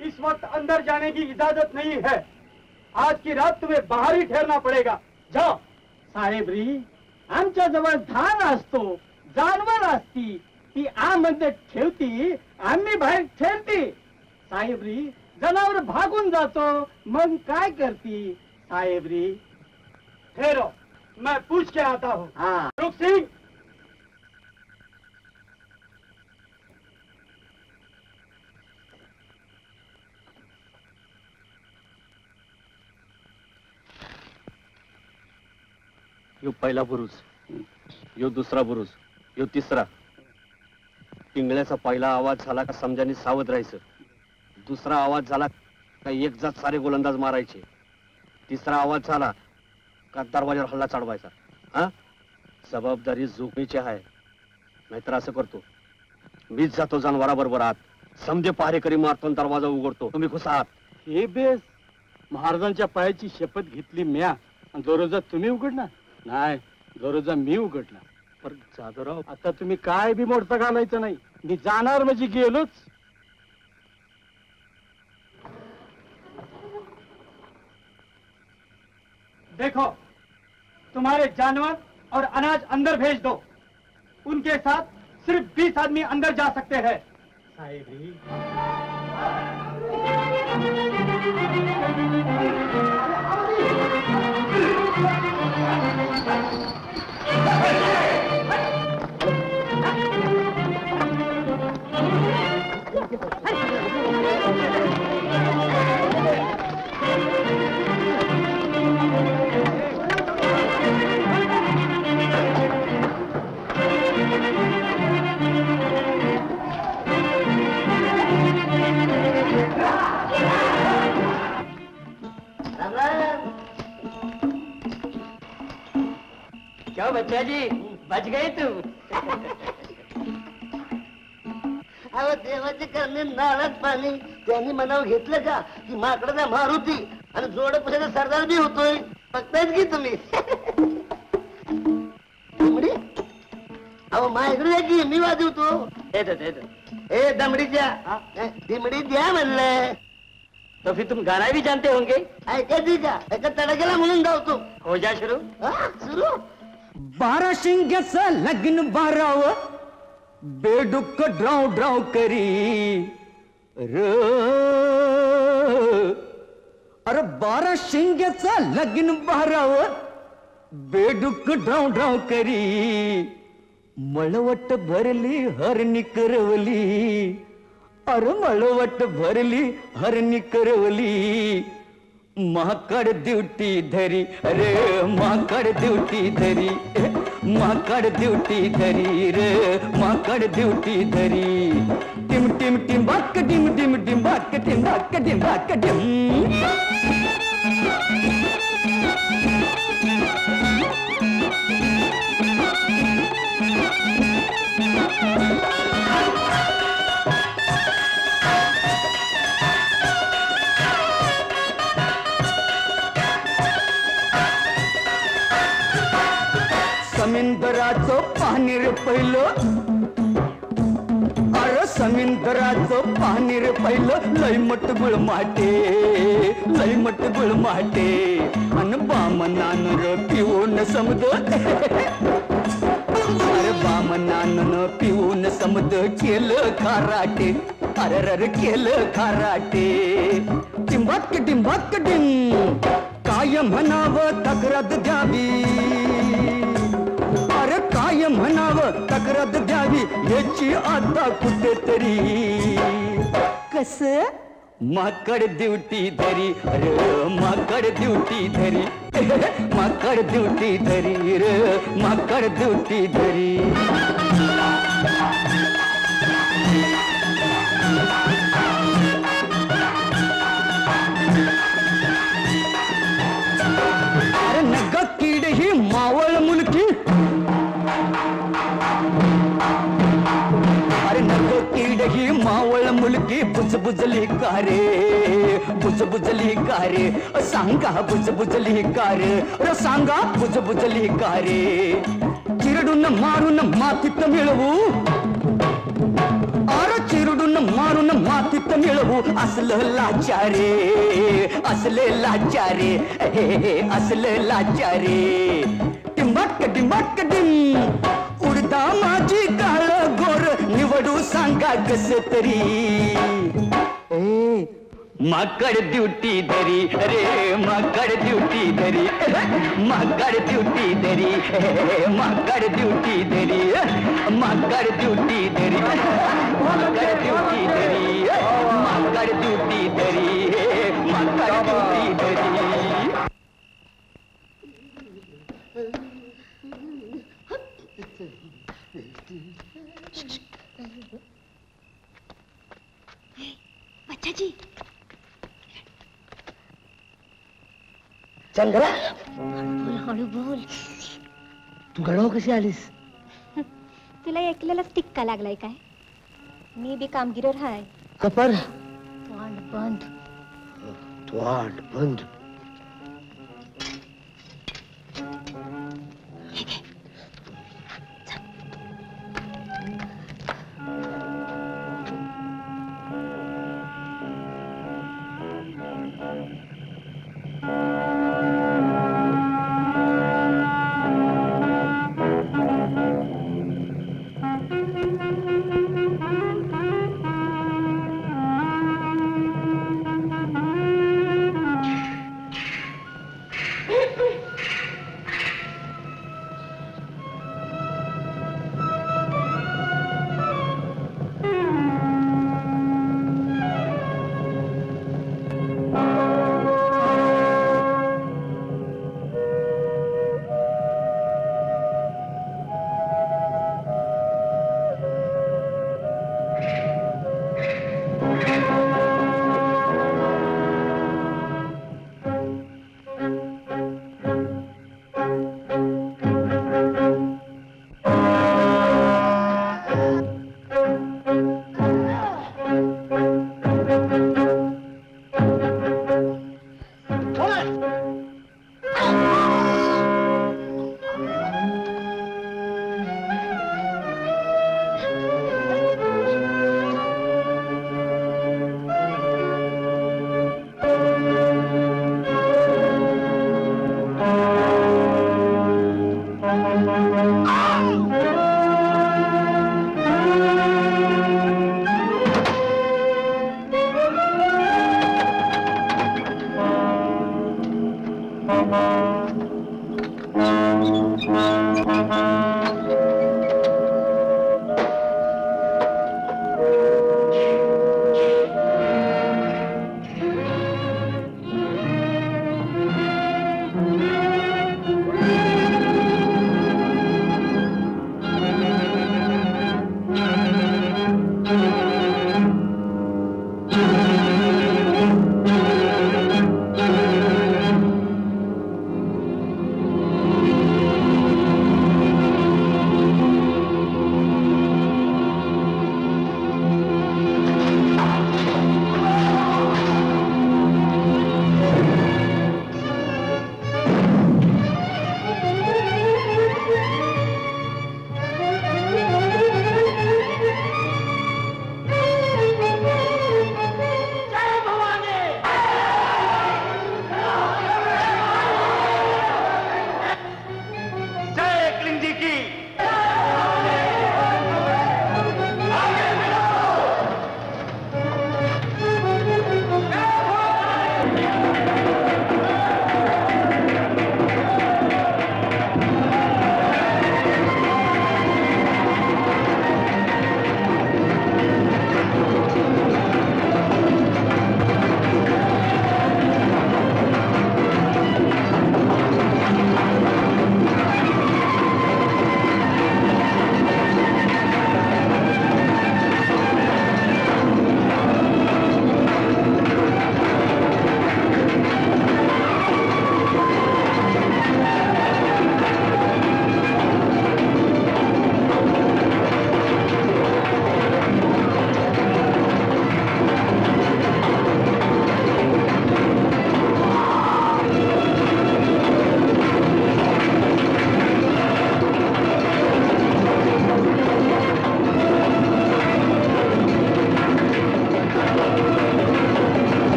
इस वक्त अंदर जाने की इजाज़त नहीं है। आज की रात तुम्हें बाहर ही ठहरना पड़ेगा। जाओ। साहेबरी आमच्या जवळ धान असतो जानवर असती ती आमध्ये ठेवती आम्ही बाहेर ठेवती। साहेबरी जनावर भागून जातो मग काय करती? साहेबरी ठहरो मैं पूछ के आता हूँ। हाँ। रुक सिंह यो पहिला बुरुज यो दुसरा बुरुज यो तिसरा. पिंगळ्याचा पहिला आवाज झाला का समजाने सावध राहायचं. दुसरा आवाज झाला का एक जात सारे गोलंदाज मारायचे. तिसरा आवाज झाला का दरवाजावर हल्ला चढवायचा. हा? जबाबदारी झोपणीची आहे. नाहीतर असं करतो. मीच जातो जनावराबरोबर आत. समजे पहारेकरी मारतो आणि दरवाजा उघडतो. तुम्ही खुश आहात? हे बेस. महाराजांच्या पायाची शपथ घेतली म्या. आणि दरोजा तुम्ही उघडणार? नाही दरोजा मी उघडणार पर जाधवराव आता तुम्ही काय बी मोडतं घालायचं नाही. मी जाणार म्हणजे गेलोच. देखो तुम्हारे जानवर और अनाज अंदर भेज दो। उनके साथ सिर्फ़ बीस आदमी अंदर जा सकते हैं। क्या बच्चा जी बच गए तुम। अहो देवाचे करणे नाळात पाणी त्यांनी मनावर घेतलं का? की माकडाचा मारुती आणि जोड पैसा सरदार बी होतोय. बघतायच की तुम्ही? दमडी? अहो माझ्याकडे द्या की मी वाजवतो. येतो येतो ए दमडीच्या. दिमडी द्या म्हणलं तो फिर तुम गाना भी जानते होंगे? ऐकायची का एका तडक्याला म्हणून गावतो हो जा शुरू. सुरू? बारा शिंग्याचं लगिन बाराव बेडुक ड्राव ड्राव करी. र अरे बारा शिंग्याचं लगिन बाराव बेडुक ड्राव ड्राव करी. मळवट भरली हरणी करवली. अरे मळवट भरली हरणी करवली. माकड ड्युटी धरी रे माकड ड्युटी धरी माकड ड्युटी धरी रे माकड ड्युटी धरी. टिम टिम टिम बाक टिम टिम टिम बाक टिम बाक टिम बाक टिम रे पहिलं. अरे समिंदराचं पाणी रे पहिलं. लय मट गुळ माटे लय मट गुळ माटे. अन बामनान र पिऊन समद अरे बामनानं पिऊन समद केलं खाराटे. अरे रर केलं खाराटे. टिंबाक टिंबाक टिंग. काय म्हणावं तक्रात द्यावी? काय म्हणावं तक्रार द्यावी याची आता कुठेतरी. कस? माकड ड्युटी धरी अरे माकड ड्युटी धरी. माकड ड्युटी धरी रे माकड ड्युटी धरी. मावळ मुलगी बुजबुजली का रे बुजबुजली का रे अ, सांगा बुजबुजली का रे अरे सांगा बुजबुजली का रे चिरडून मारून मातीत मिळवू अरे चिरडून मारून मातीत मिळवू। असलं लाचारे असले लाचारे हे, हे, असलं लाचारे। टिंबाक टिंबाक टिंब। उडदा माझी काळ गोर निवडू सांगा कस तरी. माकड ड्युटी धरी रे माकड ड्युटी धरी माकड ड्युटी धरी माकड ड्युटी धरी माकड ड्युटी धरी माकड ड्युटी धरी माकड ड्युटी धरी माकड ड्युटी धरी. जी चंद्रा. बोल हळू बोल. तू गडव कशी आलीस? तुला एकल्यालाच टिक्का लागलाय काय? मी बी कामगिरीवर हाय. कपर. तोंड बंद. वाट बंद.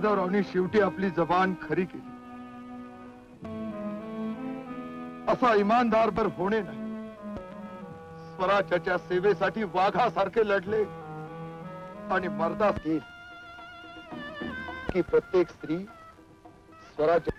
जाधवरावनी शेवटी आपली जबान खरी केली. असा इमानदार बर होणे नाही. स्वराज्याच्या सेवेसाठी वाघासारखे लढले आणि मर्दा की प्रत्येक स्त्री स्वराज्य